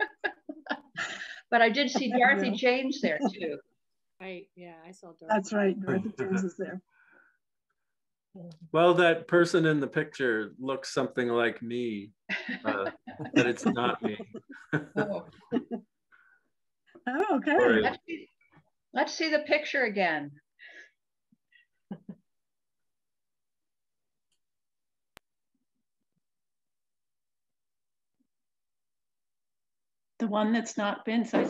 but I did see Dorothy James there too. Right. Yeah, I saw Dorothy. That's right. Dorothy James is there. Well, that person in the picture looks something like me, uh, but it's not me. oh. oh, okay. Let's see, let's see the picture again. The one that's not Vince, I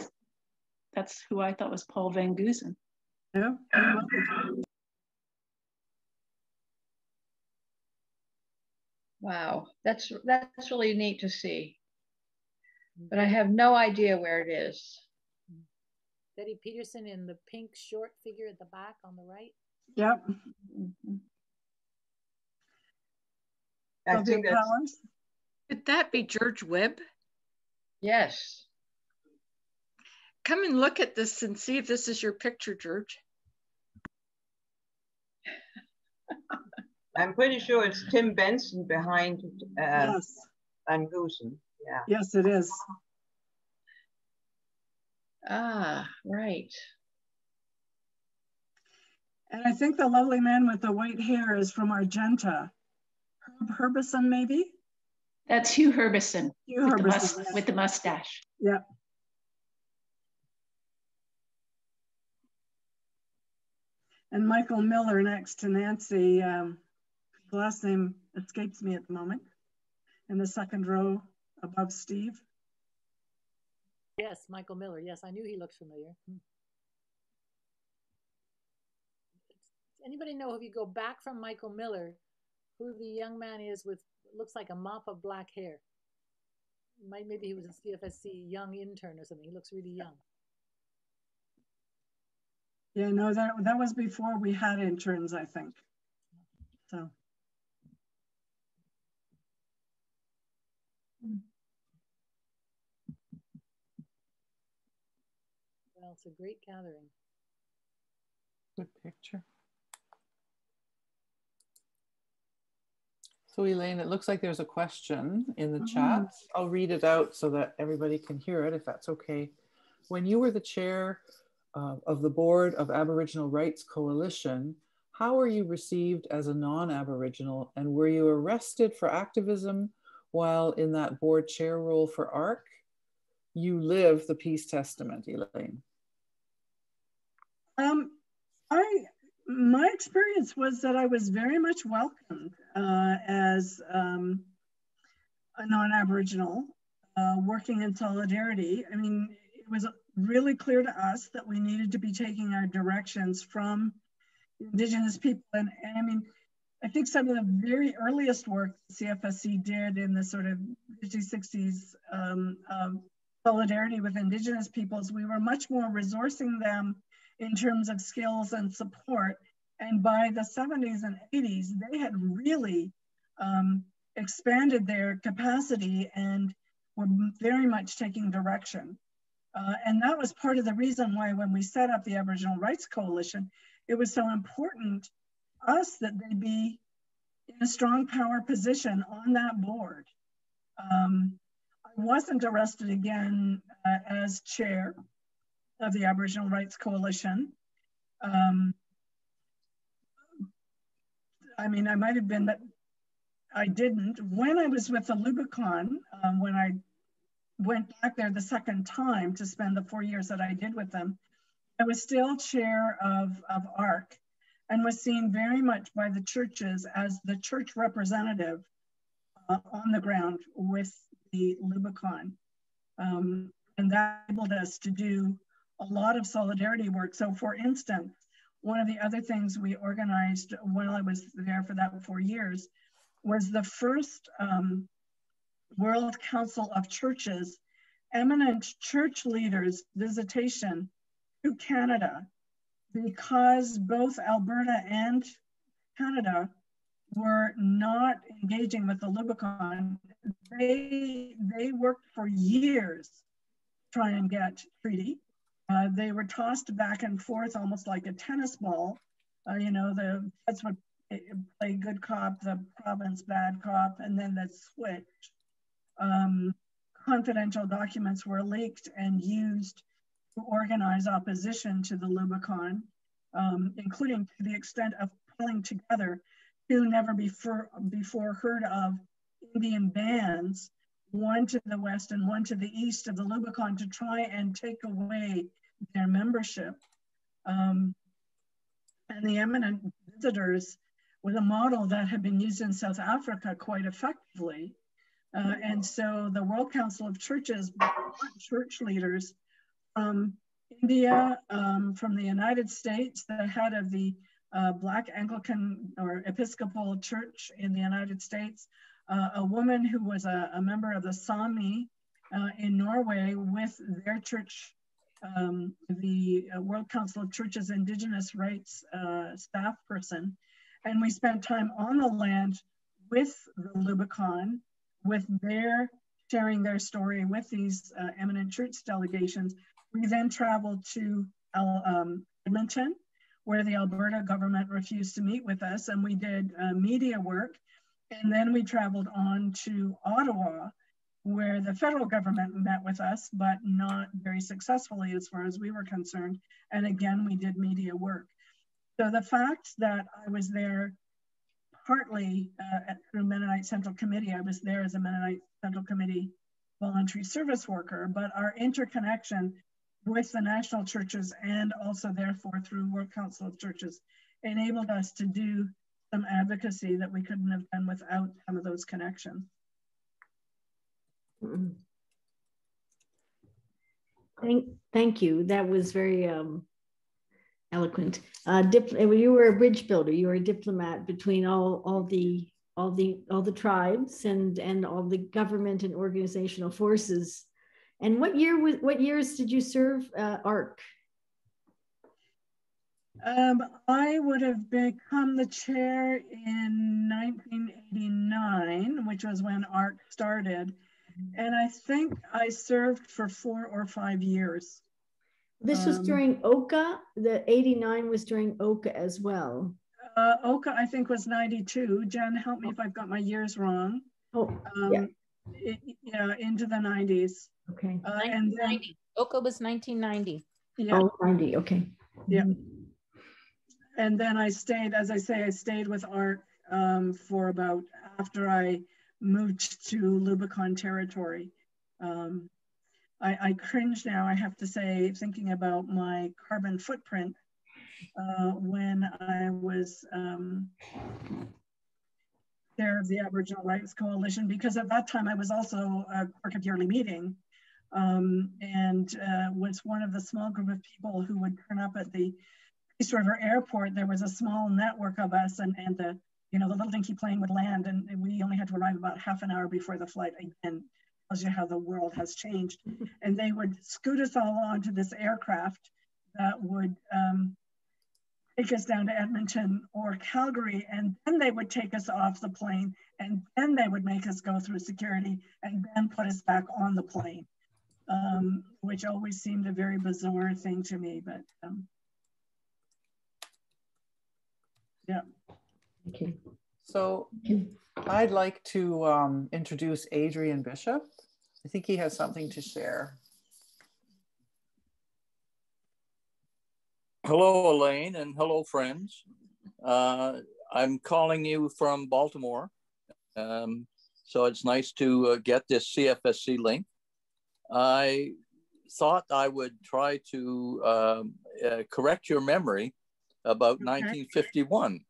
that's who I thought was Paul Van Goosen. Yeah. Wow, that's that's really neat to see. But I have no idea where it is. Betty Peterson in the pink short figure at the back on the right. Yep. Mm-hmm. I think Could that be George Webb? Yes. Come and look at this and see if this is your picture, George. I'm pretty sure it's Tim Benson behind uh, yes. Van Goosen. Yeah. Yes, it is. Ah, right. And I think the lovely man with the white hair is from Argenta. Herb Herbison, maybe? That's Hugh Herbison, Hugh with, Herbison the with the mustache. Yeah. and Michael Miller next to Nancy. Um, last name escapes me at the moment. in the second row above Steve. Yes, Michael Miller. Yes, I knew he looked familiar. Hmm. Anybody know if you go back from Michael Miller, who the young man is with looks like a mop of black hair? Might, maybe he was a CFSC young intern or something. He looks really young. Yeah, no, that that was before we had interns, I think. So. Well, it's a great gathering. Good picture. So Elaine, it looks like there's a question in the mm -hmm. chat. I'll read it out so that everybody can hear it if that's okay. When you were the chair uh, of the board of Aboriginal Rights Coalition. How were you received as a non-Aboriginal and were you arrested for activism while in that board chair role for ARC? You live the peace testament, Elaine. Um, I, my experience was that I was very much welcomed uh, as um, a non-Aboriginal uh, working in solidarity. I mean, it was really clear to us that we needed to be taking our directions from Indigenous people. And, and I mean, I think some of the very earliest work CFSC did in the sort of 50s, 60s um, um, solidarity with Indigenous peoples, we were much more resourcing them in terms of skills and support. And by the 70s and 80s, they had really um, expanded their capacity and were very much taking direction. Uh, and that was part of the reason why when we set up the Aboriginal Rights Coalition, it was so important us that they be in a strong power position on that board. Um, I wasn't arrested again uh, as chair of the Aboriginal Rights Coalition. Um, I mean, I might have been, but I didn't. When I was with the Lubicon, um, when I went back there the second time to spend the four years that I did with them, I was still chair of, of ARC and was seen very much by the churches as the church representative uh, on the ground with the Lubicon. Um, and that enabled us to do a lot of solidarity work. So for instance, one of the other things we organized while I was there for that four years was the first um, World Council of Churches, eminent church leaders visitation to Canada because both Alberta and Canada were not engaging with the Lubicon. They, they worked for years trying to get treaty. Uh, they were tossed back and forth almost like a tennis ball. Uh, you know, the that's what play good cop, the province bad cop, and then the switch um, confidential documents were leaked and used to organize opposition to the Lubicon, um, including to the extent of pulling together two never before, before heard of Indian bands, one to the west and one to the east of the Lubicon to try and take away their membership. Um, and the eminent visitors was a model that had been used in South Africa quite effectively uh, and so the World Council of Churches brought church leaders from India, um, from the United States, the head of the uh, Black Anglican or Episcopal Church in the United States, a woman who was a, a member of the Sami uh, in Norway with their church, um, the uh, World Council of Churches Indigenous Rights uh, staff person. And we spent time on the land with the Lubicon with their sharing their story with these uh, eminent church delegations. We then traveled to um, Edmonton, where the Alberta government refused to meet with us, and we did uh, media work. And then we traveled on to Ottawa, where the federal government met with us, but not very successfully as far as we were concerned. And again, we did media work. So the fact that I was there partly uh, through Mennonite Central Committee. I was there as a Mennonite Central Committee voluntary service worker, but our interconnection with the national churches and also therefore through World Council of Churches enabled us to do some advocacy that we couldn't have done without some of those connections. Thank, thank you. That was very um, eloquent. Uh, you were a bridge builder. You were a diplomat between all all the all the all the tribes and and all the government and organizational forces. And what year was what years did you serve uh, ARC? Um, I would have become the chair in 1989, which was when ARC started. And I think I served for four or five years. This was um, during Oka. The 89 was during Oka as well. Uh, Oka, I think, was 92. Jen, help me if I've got my years wrong. Oh, um, yeah. It, yeah, into the 90s. Okay. Uh, and then, Oka was 1990. Yeah. Oh, 90, okay. Yeah. And then I stayed, as I say, I stayed with ARC um, for about after I moved to Lubicon territory. Um, I, I, cringe now, I have to say, thinking about my carbon footprint uh, when I was um, chair of the Aboriginal Rights Coalition, because at that time I was also a Crooked Yearly Meeting um, and uh, was one of the small group of people who would turn up at the Peace River Airport. There was a small network of us and, and the you know, the little dinky plane would land and we only had to arrive about half an hour before the flight again tells you how the world has changed. and they would scoot us all onto this aircraft that would um, take us down to Edmonton or Calgary, and then they would take us off the plane, and then they would make us go through security and then put us back on the plane, um, which always seemed a very bizarre thing to me. But um, yeah. Okay. So I'd like to um, introduce Adrian Bishop. I think he has something to share. Hello, Elaine, and hello, friends. Uh, I'm calling you from Baltimore. Um, so it's nice to uh, get this CFSC link. I thought I would try to um, uh, correct your memory about okay. 1951.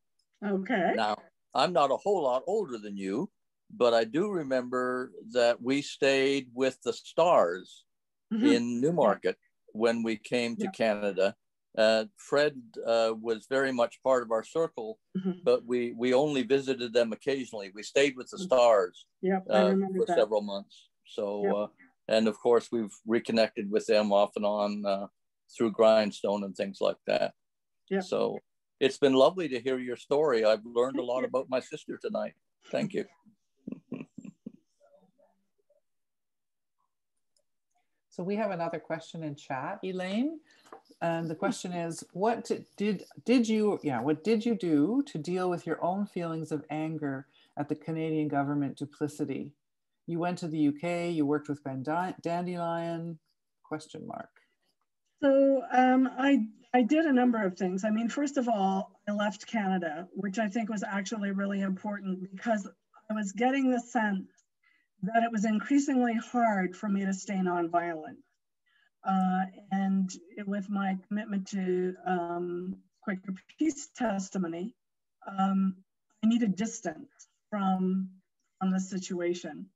Okay. Now, I'm not a whole lot older than you, but I do remember that we stayed with the Stars mm-hmm. in Newmarket when we came to yeah. Canada. Uh, Fred uh, was very much part of our circle, mm-hmm. but we we only visited them occasionally. We stayed with the mm-hmm. Stars yep, uh, for that. several months. So, yep. Uh, and of course, we've reconnected with them off and on uh, through Grindstone and things like that. Yep. So, it's been lovely to hear your story. I've learned Thank a lot you. about my sister tonight. Thank you. so we have another question in chat, Elaine. And the question is, what did did you yeah, what did you do to deal with your own feelings of anger at the Canadian government duplicity? You went to the UK, you worked with Ben Dandelion, question mark. So um, I I did a number of things. I mean, first of all, I left Canada, which I think was actually really important because I was getting the sense that it was increasingly hard for me to stay nonviolent. Uh, and with my commitment to um, Quaker peace testimony, um, I needed distance from, from the situation.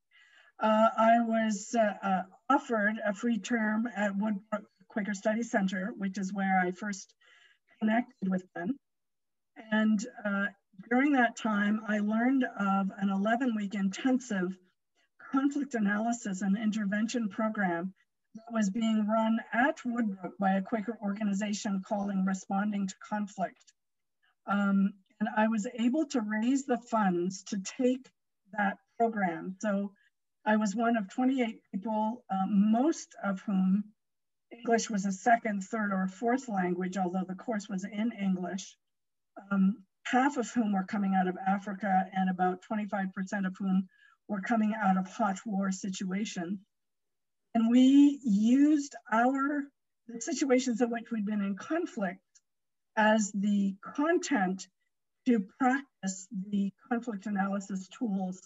Uh, I was uh, uh offered a free term at Woodbrooke Quaker Study Center, which is where I first connected with them. And uh, during that time, I learned of an 11 week intensive conflict analysis and intervention program that was being run at Woodbrooke by a Quaker organization calling Responding to Conflict. Um, and I was able to raise the funds to take that program. So I was one of 28 people, um, most of whom English was a second, third, or fourth language, although the course was in English, um, half of whom were coming out of Africa and about 25% of whom were coming out of hot war situations. And we used our the situations in which we'd been in conflict as the content to practice the conflict analysis tools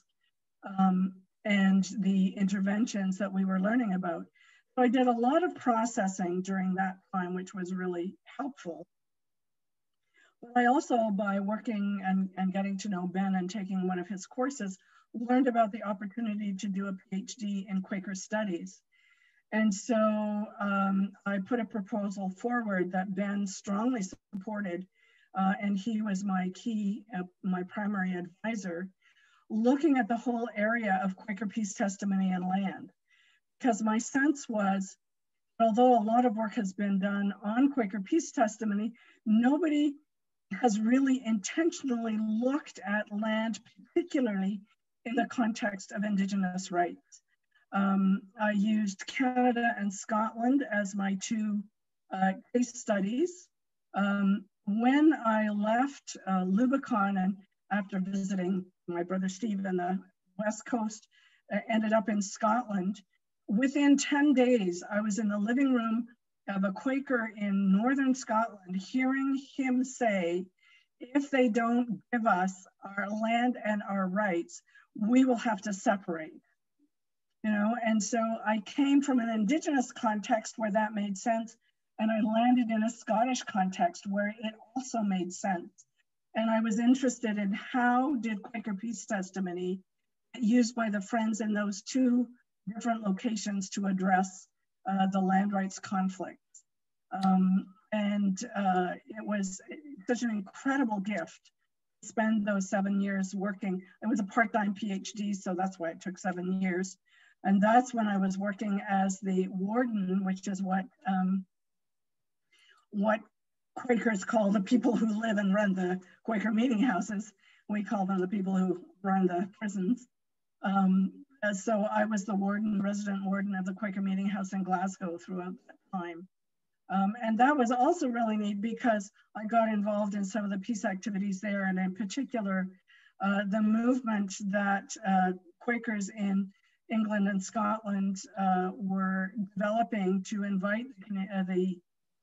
um, and the interventions that we were learning about. So I did a lot of processing during that time, which was really helpful. But I also, by working and, and getting to know Ben and taking one of his courses, learned about the opportunity to do a PhD in Quaker studies. And so um, I put a proposal forward that Ben strongly supported, uh, and he was my key, uh, my primary advisor, looking at the whole area of Quaker peace testimony and land. Because my sense was, although a lot of work has been done on Quaker peace testimony, nobody has really intentionally looked at land, particularly in the context of Indigenous rights. Um, I used Canada and Scotland as my two uh, case studies. Um, when I left uh, Lubicon and after visiting my brother Steve in the West Coast, uh, ended up in Scotland, within 10 days, I was in the living room of a Quaker in Northern Scotland, hearing him say, if they don't give us our land and our rights, we will have to separate. You know, and so I came from an Indigenous context where that made sense, and I landed in a Scottish context where it also made sense. And I was interested in how did Quaker peace testimony used by the Friends in those two different locations to address uh, the land rights conflict. Um, and uh, it was such an incredible gift to spend those seven years working. It was a part-time PhD, so that's why it took seven years. And that's when I was working as the warden, which is what um, what Quakers call the people who live and run the Quaker meeting houses. We call them the people who run the prisons. Um, so I was the warden, resident warden of the Quaker Meeting House in Glasgow throughout that time. Um, and that was also really neat because I got involved in some of the peace activities there, and in particular, uh, the movement that uh, Quakers in England and Scotland uh, were developing to invite uh, the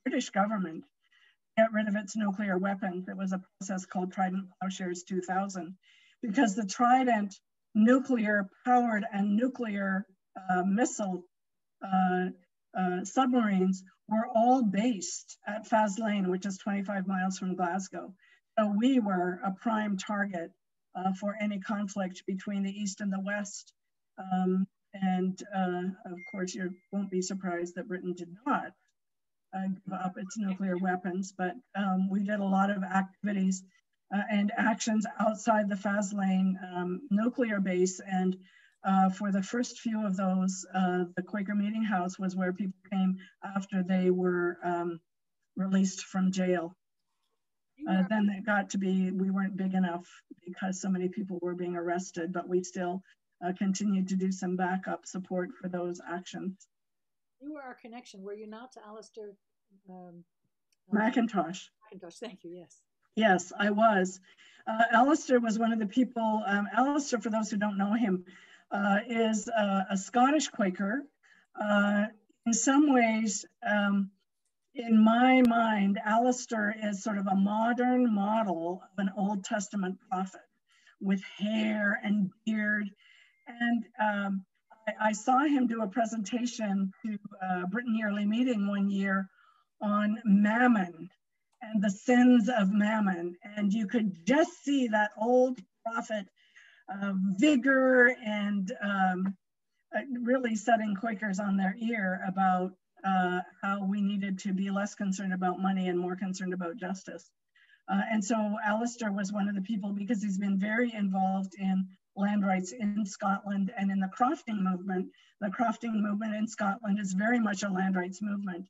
British government get rid of its nuclear weapons. It was a process called Trident Plowshares 2000, because the Trident nuclear powered and nuclear uh, missile uh, uh, submarines were all based at Faslane, which is 25 miles from Glasgow. So we were a prime target uh, for any conflict between the East and the West. Um, and uh, of course, you won't be surprised that Britain did not uh, give up its nuclear weapons, but um, we did a lot of activities uh, and actions outside the Faslane um, nuclear base. And uh, for the first few of those, uh, the Quaker Meeting House was where people came after they were um, released from jail. Uh, then it got to be, we weren't big enough because so many people were being arrested, but we still uh, continued to do some backup support for those actions. You were our connection, were you not, to Alastair um, McIntosh? McIntosh, thank you, yes. Yes, I was. Uh, Alastair was one of the people, um, Alastair, for those who don't know him, uh, is uh, a Scottish Quaker. Uh, in some ways, um, in my mind, Alastair is sort of a modern model of an Old Testament prophet with hair and beard and um, I, I, saw him do a presentation to a Britain Yearly Meeting one year on mammon and the sins of mammon. And you could just see that old prophet uh, vigor and um, uh, really setting Quakers on their ear about uh, how we needed to be less concerned about money and more concerned about justice. Uh, and so Alastair was one of the people because he's been very involved in land rights in Scotland and in the crofting movement. The crofting movement in Scotland is very much a land rights movement.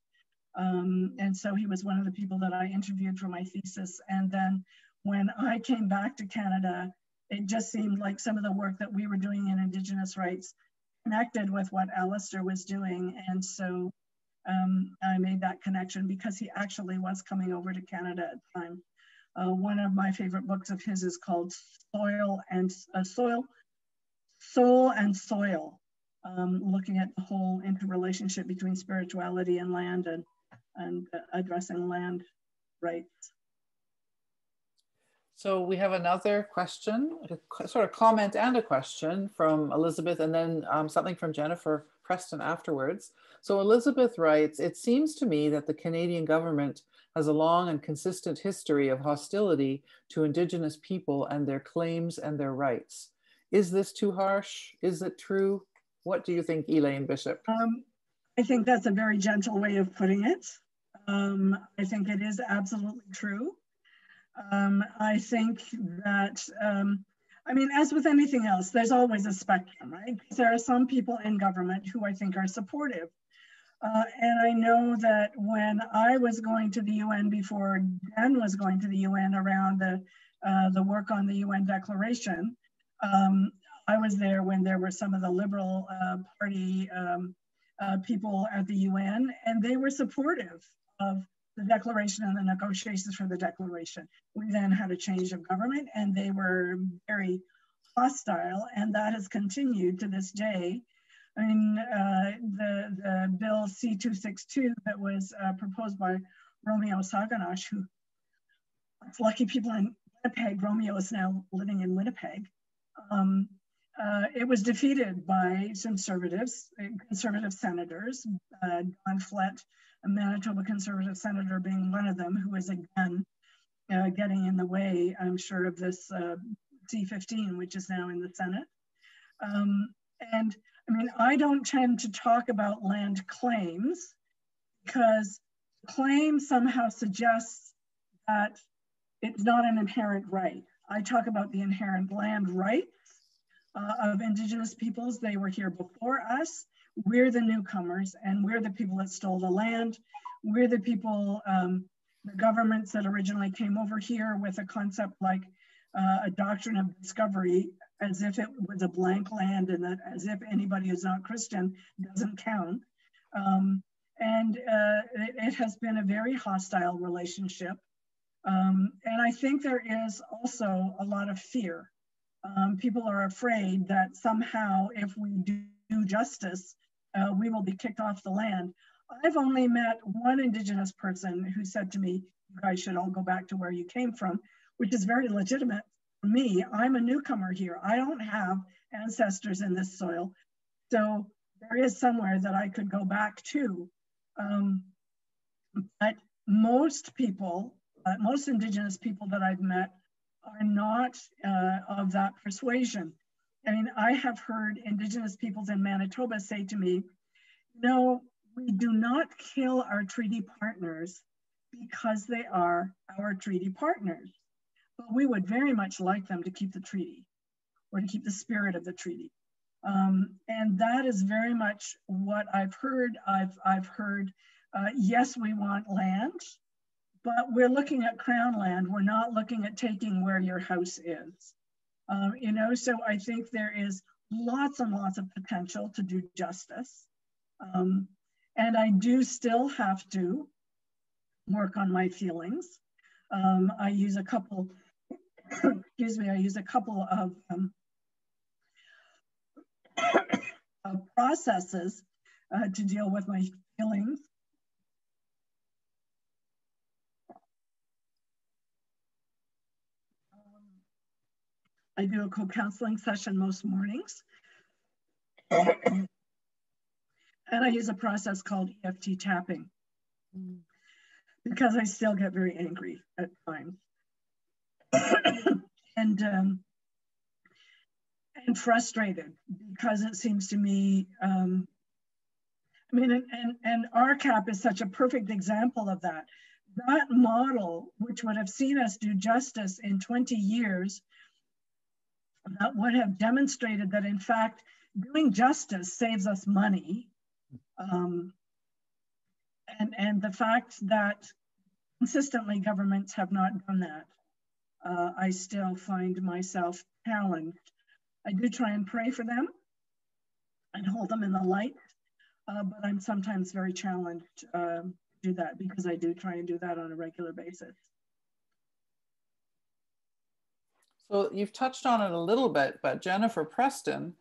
Um, and so he was one of the people that I interviewed for my thesis. And then when I came back to Canada, it just seemed like some of the work that we were doing in Indigenous rights connected with what Alastair was doing. And so um, I made that connection because he actually was coming over to Canada at the time. Uh, one of my favorite books of his is called Soil and uh, Soil, Soul and Soil, um, looking at the whole interrelationship between spirituality and land and, and addressing land rights. So we have another question, a sort of comment and a question from Elizabeth, and then um, something from Jennifer Preston afterwards. So Elizabeth writes, it seems to me that the Canadian government has a long and consistent history of hostility to Indigenous people and their claims and their rights. Is this too harsh? Is it true? What do you think, Elaine Bishop? Um, I think that's a very gentle way of putting it. Um, I think it is absolutely true. Um, I think that, um, I mean, as with anything else, there's always a spectrum, right? There are some people in government who I think are supportive. Uh, and I know that when I was going to the UN before Dan was going to the UN around the, uh, the work on the UN declaration, um, I was there when there were some of the Liberal uh, Party um, uh, people at the UN, and they were supportive of the declaration and the negotiations for the declaration. We then had a change of government, and they were very hostile, and that has continued to this day. I mean, uh, the, the bill C-262 that was uh, proposed by Romeo Saganash, who lucky people in Winnipeg, Romeo is now living in Winnipeg. Um, uh, it was defeated by conservatives, conservative senators, uh, Don Plett, a Manitoba conservative senator being one of them, who is again uh, getting in the way, I'm sure, of this uh, C-15, which is now in the Senate. Um, and I mean, I don't tend to talk about land claims because claim somehow suggests that it's not an inherent right. I talk about the inherent land rights uh, of Indigenous peoples. They were here before us. We're the newcomers, and we're the people that stole the land. We're the people, um, the governments that originally came over here with a concept like uh, a doctrine of discovery, as if it was a blank land and that as if anybody who's not Christian doesn't count. Um, and uh, it, it, has been a very hostile relationship. Um, and I think there is also a lot of fear um, people are afraid that somehow if we do justice, uh, we will be kicked off the land. I've only met one Indigenous person who said to me, you guys should all go back to where you came from, which is very legitimate for me. I'm a newcomer here. I don't have ancestors in this soil. So there is somewhere that I could go back to. Um, but most people, uh, most Indigenous people that I've met are not uh, of that persuasion. I mean, I have heard Indigenous peoples in Manitoba say to me, no, we do not kill our treaty partners because they are our treaty partners. But we would very much like them to keep the treaty or to keep the spirit of the treaty. Um, and that is very much what I've heard. I've, I've heard, uh, yes, we want land, but we're looking at crown land. We're not looking at taking where your house is. Um, you know, so I think there is lots and lots of potential to do justice. Um, and I do still have to work on my feelings. Um, I use a couple, excuse me, I use a couple of, um, of processes uh, to deal with my feelings. I do a co-counseling session most mornings. and I use a process called EFT tapping because I still get very angry at times. and um, and frustrated because it seems to me, um, I mean, and, and, and RCAP is such a perfect example of that. That model, which would have seen us do justice in 20 years, that would have demonstrated that in fact doing justice saves us money. Um, and and the fact that consistently governments have not done that uh, i still find myself challenged. I do try and pray for them and hold them in the light uh, but i'm sometimes very challenged uh, to do that because i do try and do that on a regular basis So you've touched on it a little bit, but Jennifer Preston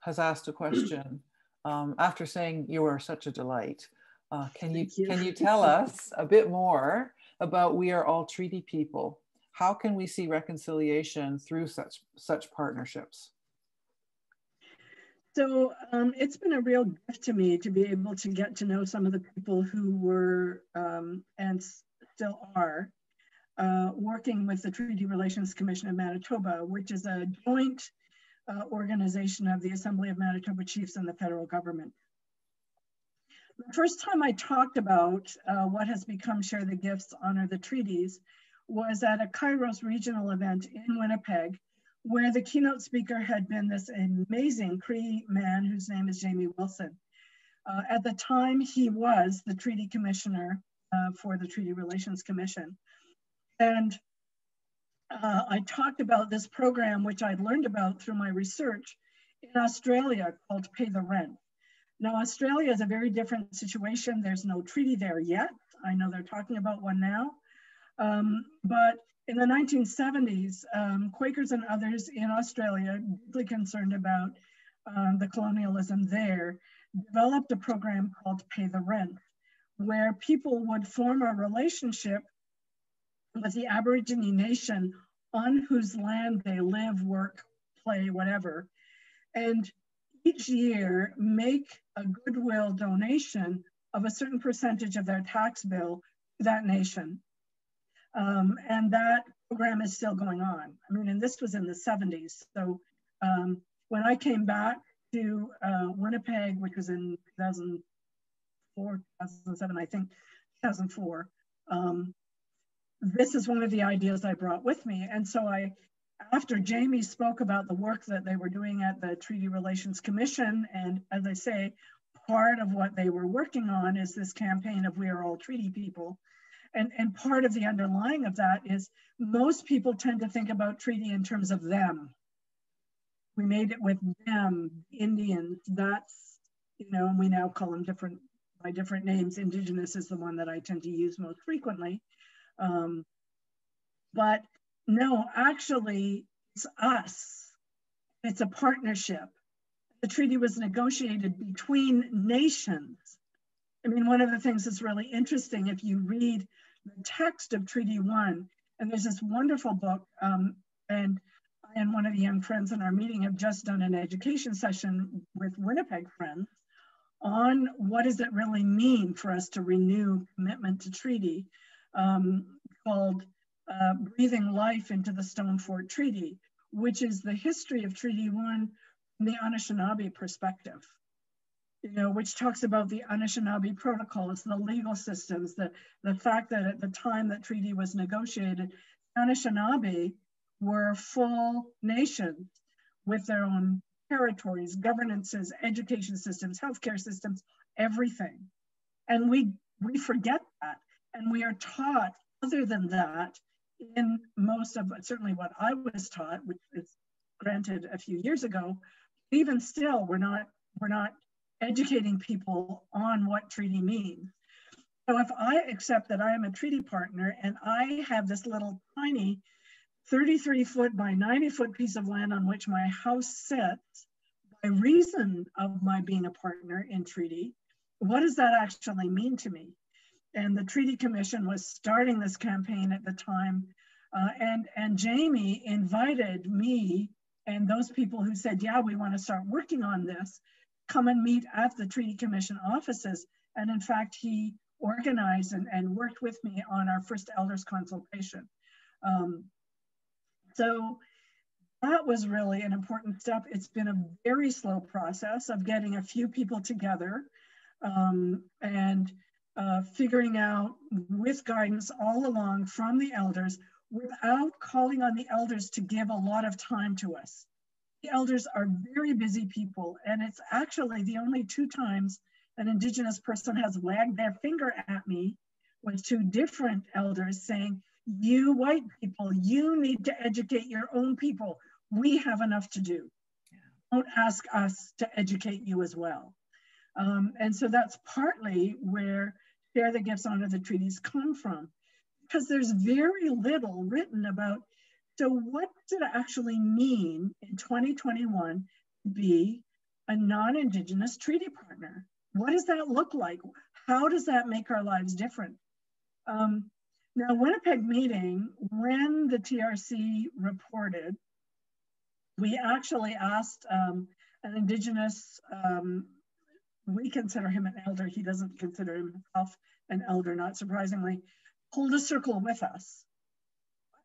has asked a question um, after saying you are such a delight. Uh, can you, you, can you tell us a bit more about we are all treaty people? How can we see reconciliation through such such partnerships? So um, it's been a real gift to me to be able to get to know some of the people who were um, and still are uh, working with the Treaty Relations Commission of Manitoba, which is a joint uh, organization of the Assembly of Manitoba Chiefs and the federal government. The first time I talked about uh, what has become Share the Gifts, Honor the Treaties was at a Kairos regional event in Winnipeg, where the keynote speaker had been this amazing Cree man whose name is Jamie Wilson. Uh, at the time, he was the treaty commissioner uh, for the Treaty Relations Commission. And uh, I talked about this program, which I'd learned about through my research in Australia called Pay the Rent. Now, Australia is a very different situation. There's no treaty there yet. I know they're talking about one now. Um, but in the 1970s, um, Quakers and others in Australia, deeply concerned about um, the colonialism there, developed a program called Pay the Rent, where people would form a relationship with the Aborigine nation on whose land they live, work, play, whatever, and each year make a goodwill donation of a certain percentage of their tax bill to that nation. Um, and that program is still going on. I mean, and this was in the 70s. So um, when I came back to uh, Winnipeg, which was in 2004, 2007, I think, 2004, um, this is one of the ideas I brought with me. And so I, after Jamie spoke about the work that they were doing at the Treaty Relations Commission, and as I say, part of what they were working on is this campaign of We Are All Treaty People. And, and part of the underlying of that is most people tend to think about treaty in terms of them. We made it with them, Indians, that's, you know, and we now call them different by different names. Indigenous is the one that I tend to use most frequently. Um, but no, actually, it's us. It's a partnership. The treaty was negotiated between nations. I mean, one of the things that's really interesting if you read the text of Treaty One, and there's this wonderful book, um, and I and one of the young friends in our meeting have just done an education session with Winnipeg friends on what does it really mean for us to renew commitment to treaty um, called uh, Breathing Life into the Stone Fort Treaty, which is the history of Treaty One from the Anishinaabe perspective. You know, which talks about the Anishinaabe protocols, the legal systems, the, the fact that at the time that treaty was negotiated, Anishinaabe were full nations with their own territories, governances, education systems, healthcare systems, everything. And we, we forget that. And we are taught, other than that, in most of certainly what I was taught, which is granted a few years ago, even still, we're not we're not educating people on what treaty means. So if I accept that I am a treaty partner and I have this little tiny 33 foot by 90 foot piece of land on which my house sits by reason of my being a partner in treaty, what does that actually mean to me? And the Treaty Commission was starting this campaign at the time. Uh, and, and Jamie invited me and those people who said, yeah, we want to start working on this, come and meet at the Treaty Commission offices. And in fact, he organized and, and worked with me on our first elders consultation. Um, so that was really an important step. It's been a very slow process of getting a few people together um, and uh, figuring out with guidance all along from the elders without calling on the elders to give a lot of time to us. The elders are very busy people, and it's actually the only two times an Indigenous person has wagged their finger at me with two different elders saying, You white people, you need to educate your own people. We have enough to do. Don't ask us to educate you as well. Um, and so that's partly where share the gifts honor the treaties come from. Because there's very little written about so what does it actually mean in 2021 to be a non-indigenous treaty partner? What does that look like? How does that make our lives different? Um, now winnipeg meeting when the trc reported we actually asked um, an indigenous um, we consider him an elder. He doesn't consider himself an elder, not surprisingly. Hold a circle with us.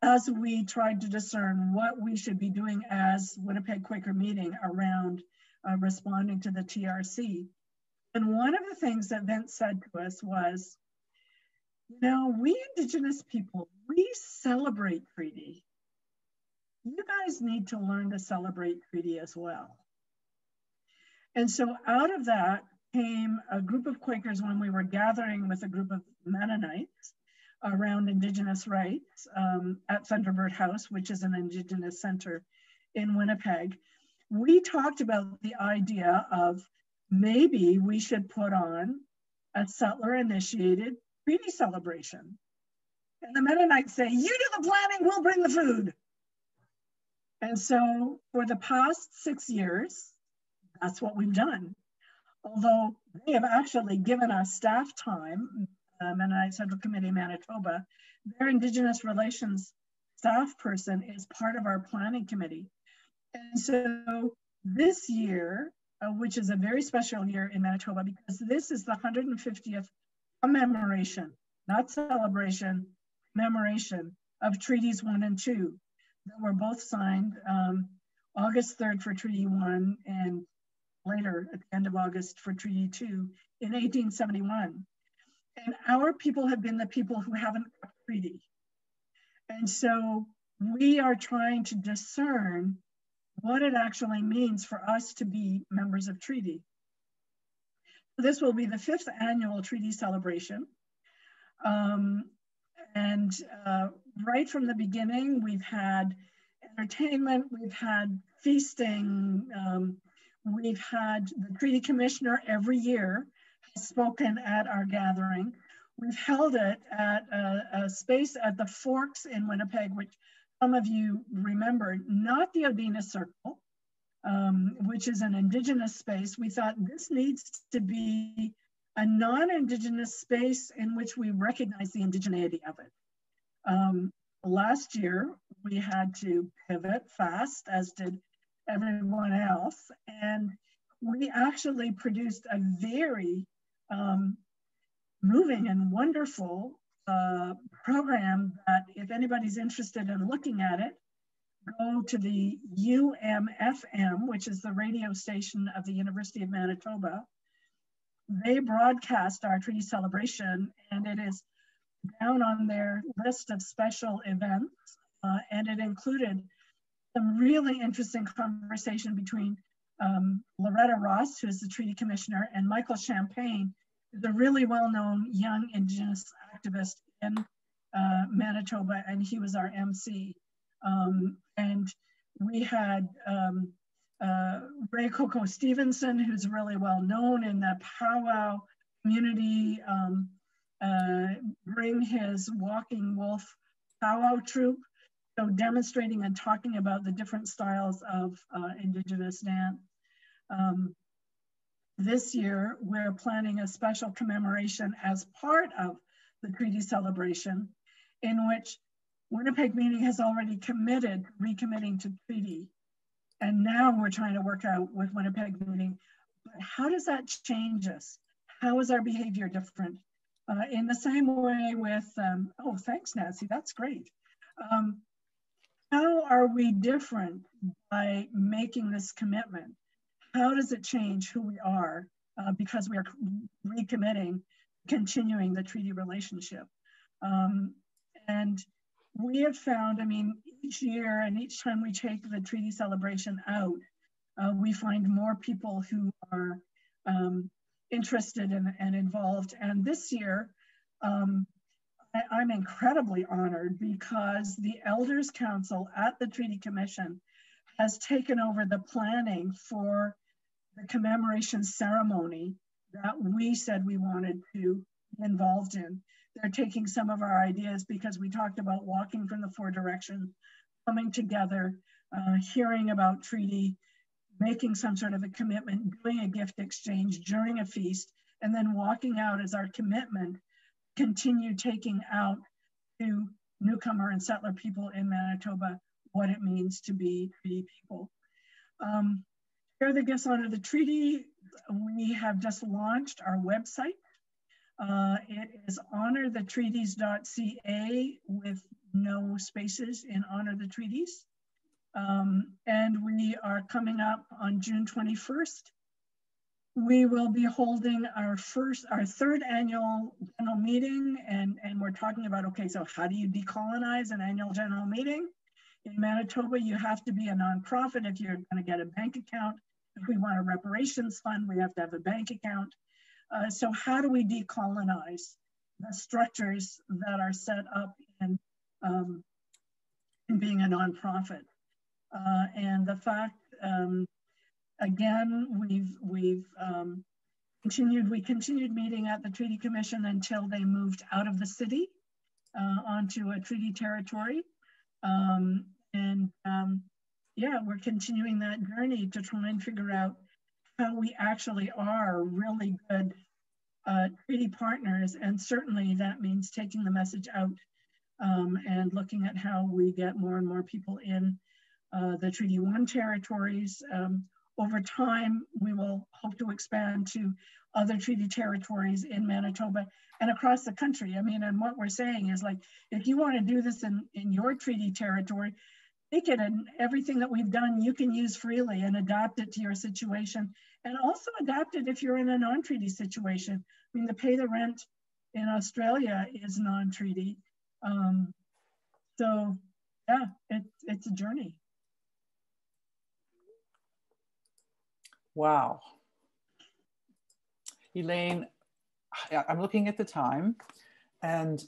as we tried to discern what we should be doing as Winnipeg Quaker meeting around uh, responding to the TRC. And one of the things that Vince said to us was, you know, we Indigenous people, we celebrate treaty. You guys need to learn to celebrate treaty as well. And so out of that came a group of Quakers when we were gathering with a group of Mennonites around Indigenous rights um, at Thunderbird House, which is an Indigenous center in Winnipeg. We talked about the idea of maybe we should put on a settler initiated treaty celebration. And the Mennonites say, You do the planning, we'll bring the food. And so for the past six years, that's what we've done. Although they have actually given us staff time, uh, Mennonite Central Committee Manitoba, their Indigenous Relations staff person is part of our planning committee. And so this year, uh, which is a very special year in Manitoba because this is the 150th commemoration, not celebration, commemoration of treaties one and two that were both signed um, August 3rd for Treaty One and later at the end of August for Treaty Two in 1871. And our people have been the people who haven't kept treaty. And so we are trying to discern what it actually means for us to be members of treaty. This will be the fifth annual treaty celebration. Um, and uh, right from the beginning, we've had entertainment, we've had feasting, um, we've had the treaty commissioner every year has spoken at our gathering. We've held it at a, a space at the Forks in Winnipeg, which some of you remember, not the Oodena Circle, um, which is an indigenous space. We thought this needs to be a non-indigenous space in which we recognize the indigeneity of it. Um, last year, we had to pivot fast, as did everyone else, and we actually produced a very um, moving and wonderful uh, program that if anybody's interested in looking at it, go to the UMFM, which is the radio station of the University of Manitoba. They broadcast our treaty celebration and it is down on their list of special events. Uh, and it included some really interesting conversation between um, Loretta Ross, who is the treaty commissioner, and Michael Champagne, the really well-known young Indigenous activist in uh, Manitoba, and he was our MC. Um, and we had um, uh, Ray Coco Stevenson, who's really well known in the powwow community, um, uh, bring his Walking Wolf powwow troupe. So demonstrating and talking about the different styles of uh, Indigenous dance. Um, this year, we're planning a special commemoration as part of the treaty celebration in which Winnipeg Meeting has already committed recommitting to treaty. And now we're trying to work out with Winnipeg Meeting, but how does that change us? How is our behavior different? Uh, in the same way with, um, oh, thanks, Nancy, that's great. Um, how are we different by making this commitment? how does it change who we are uh, because we are recommitting, continuing the treaty relationship? Um, and we have found, I mean, each year and each time we take the treaty celebration out, uh, we find more people who are um, interested in, and involved. And this year, um, I, am incredibly honored because the Elders Council at the Treaty Commission has taken over the planning for the commemoration ceremony that we said we wanted to be involved in. They're taking some of our ideas because we talked about walking from the four directions, coming together, uh, hearing about treaty, making some sort of a commitment, doing a gift exchange during a feast, and then walking out as our commitment, continue taking out to newcomer and settler people in Manitoba what it means to be treaty people. Um, here the gifts under the treaty, we have just launched our website. Uh, it is honorthetreaties.ca with no spaces in honor the treaties. Um, and we are coming up on June 21st. We will be holding our first, our third annual general meeting and, and we're talking about, okay, so how do you decolonize an annual general meeting? In Manitoba, you have to be a nonprofit if you're gonna get a bank account. If we want a reparations fund, we have to have a bank account. Uh, so how do we decolonize the structures that are set up in, um, in being a nonprofit? Uh, and the fact, um, again, we've, we've um, continued, we continued meeting at the Treaty Commission until they moved out of the city uh, onto a treaty territory. Um, and um, yeah, we're continuing that journey to try and figure out how we actually are really good uh, treaty partners. And certainly that means taking the message out um, and looking at how we get more and more people in uh, the Treaty One territories. Um, over time, we will hope to expand to other treaty territories in Manitoba and across the country. I mean, and what we're saying is like, if you want to do this in, in your treaty territory, take it and everything that we've done, you can use freely and adapt it to your situation. And also adapt it if you're in a non-treaty situation. I mean, the pay the rent in Australia is non-treaty. Um, so yeah, it, it's a journey. Wow. Elaine, I'm looking at the time and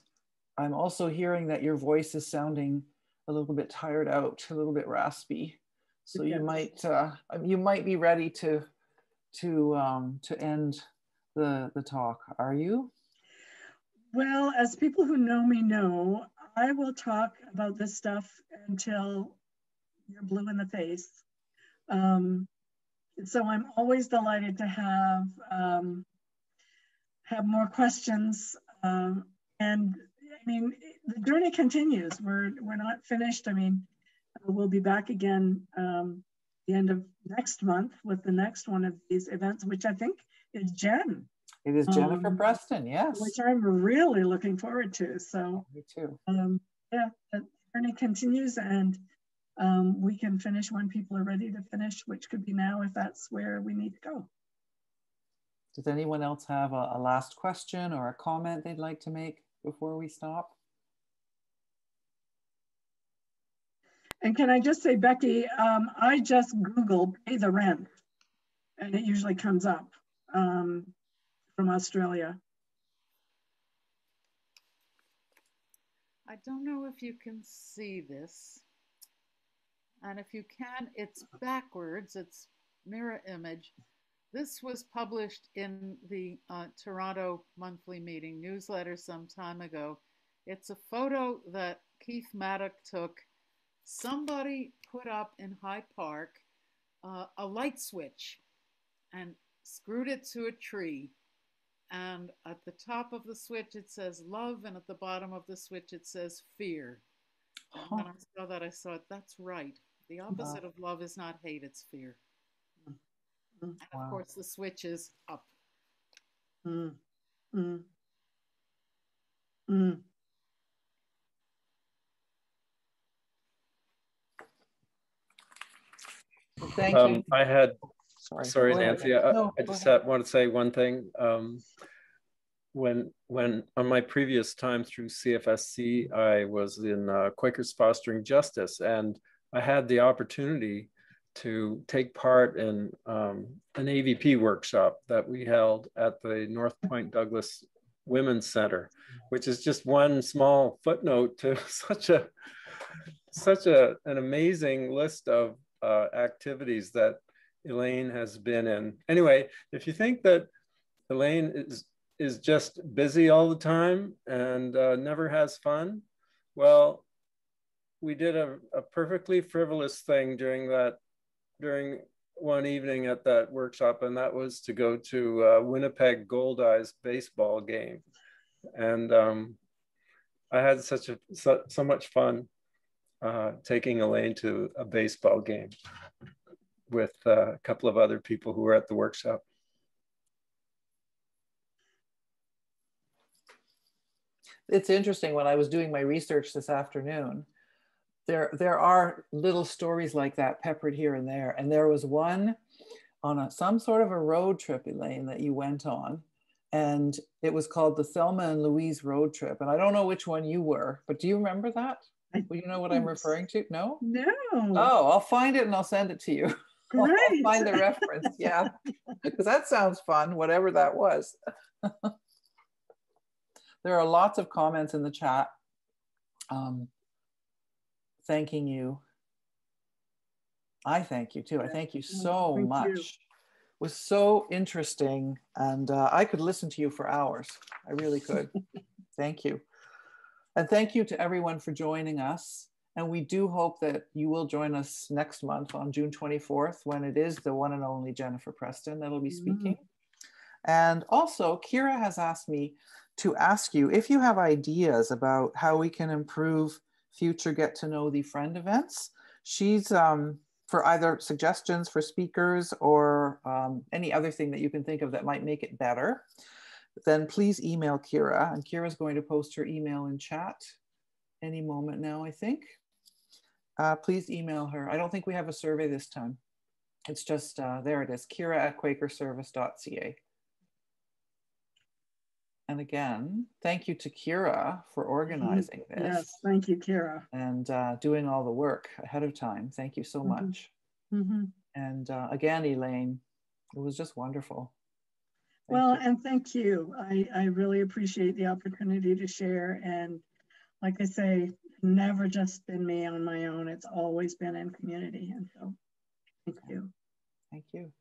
I'm also hearing that your voice is sounding a little bit tired out, a little bit raspy. So you might uh, you might be ready to to um, to end the the talk. Are you? Well, as people who know me know, I will talk about this stuff until you're blue in the face. Um, so I'm always delighted to have um, have more questions. Um, and I mean, the journey continues. We're we're not finished. I mean, we'll be back again um, the end of next month with the next one of these events, which I think is Jen. It is Jennifer um, Preston, yes. Which I'm really looking forward to. So me too. Um, yeah, the journey continues, and um, we can finish when people are ready to finish, which could be now if that's where we need to go. Does anyone else have a, a last question or a comment they'd like to make before we stop? And can I just say, Becky, um, I just Googled pay the rent and it usually comes up um, from Australia. I don't know if you can see this. And if you can, it's backwards, it's mirror image. This was published in the uh, Toronto monthly meeting newsletter some time ago. It's a photo that Keith Maddock took. Somebody put up in High Park uh, a light switch and screwed it to a tree. And at the top of the switch, it says love, and at the bottom of the switch, it says fear. And when I saw that, I thought, that's right. The opposite wow. of love is not hate, it's fear. Mm. And wow. of course, the switch is up. Mm. Mm. Mm. Thank um, you. I had, sorry, sorry Nancy, I, no, I just had, want to say one thing. Um, when when on my previous time through CFSC, I was in uh, Quakers Fostering Justice, and I had the opportunity to take part in um, an AVP workshop that we held at the North Point Douglas Women's Center, which is just one small footnote to such a such a an amazing list of uh, activities that Elaine has been in. Anyway, if you think that Elaine is is just busy all the time and uh, never has fun, well, we did a, a perfectly frivolous thing during that during one evening at that workshop, and that was to go to uh, Winnipeg Goldeyes baseball game, and um, I had such a so, so much fun uh, taking Elaine to a baseball game with uh, a couple of other people who were at the workshop. it's interesting when I was doing my research this afternoon. There, there are little stories like that peppered here and there. And there was one on a, some sort of a road trip, Elaine, that you went on. And it was called the Thelma and Louise road trip. And I don't know which one you were, but do you remember that? Well, you know what I'm referring to? No? No. Oh, I'll find it and I'll send it to you. I'll, I'll find the reference. Yeah. Because that sounds fun, whatever that was. there are lots of comments in the chat um, thanking you. I thank you too. I thank you so thank much. You. It was so interesting, and uh, I could listen to you for hours. I really could. thank you. And thank you to everyone for joining us. And we do hope that you will join us next month on June 24th when it is the one and only Jennifer Preston that'll be mm-hmm. speaking. Mm. And also, Kira has asked me to ask you if you have ideas about how we can improve future Get to Know Thee Friend events. She's um, for either suggestions for speakers or um, any other thing that you can think of that might make it better. Then please email Kira, and Kira's going to post her email in chat any moment now, I think. Uh, please email her. I don't think we have a survey this time. It's just, uh, there it is, kira at quakerservice.ca. And again, thank you to Kira for organizing this. Yes, thank you, Kira. And uh, doing all the work ahead of time. Thank you so mm -hmm. much. Mm -hmm. And uh, again, Elaine, it was just wonderful. Thank well, you. and thank you. I, I really appreciate the opportunity to share. And like I say, never just been me on my own. It's always been in community. And so thank you. Thank you.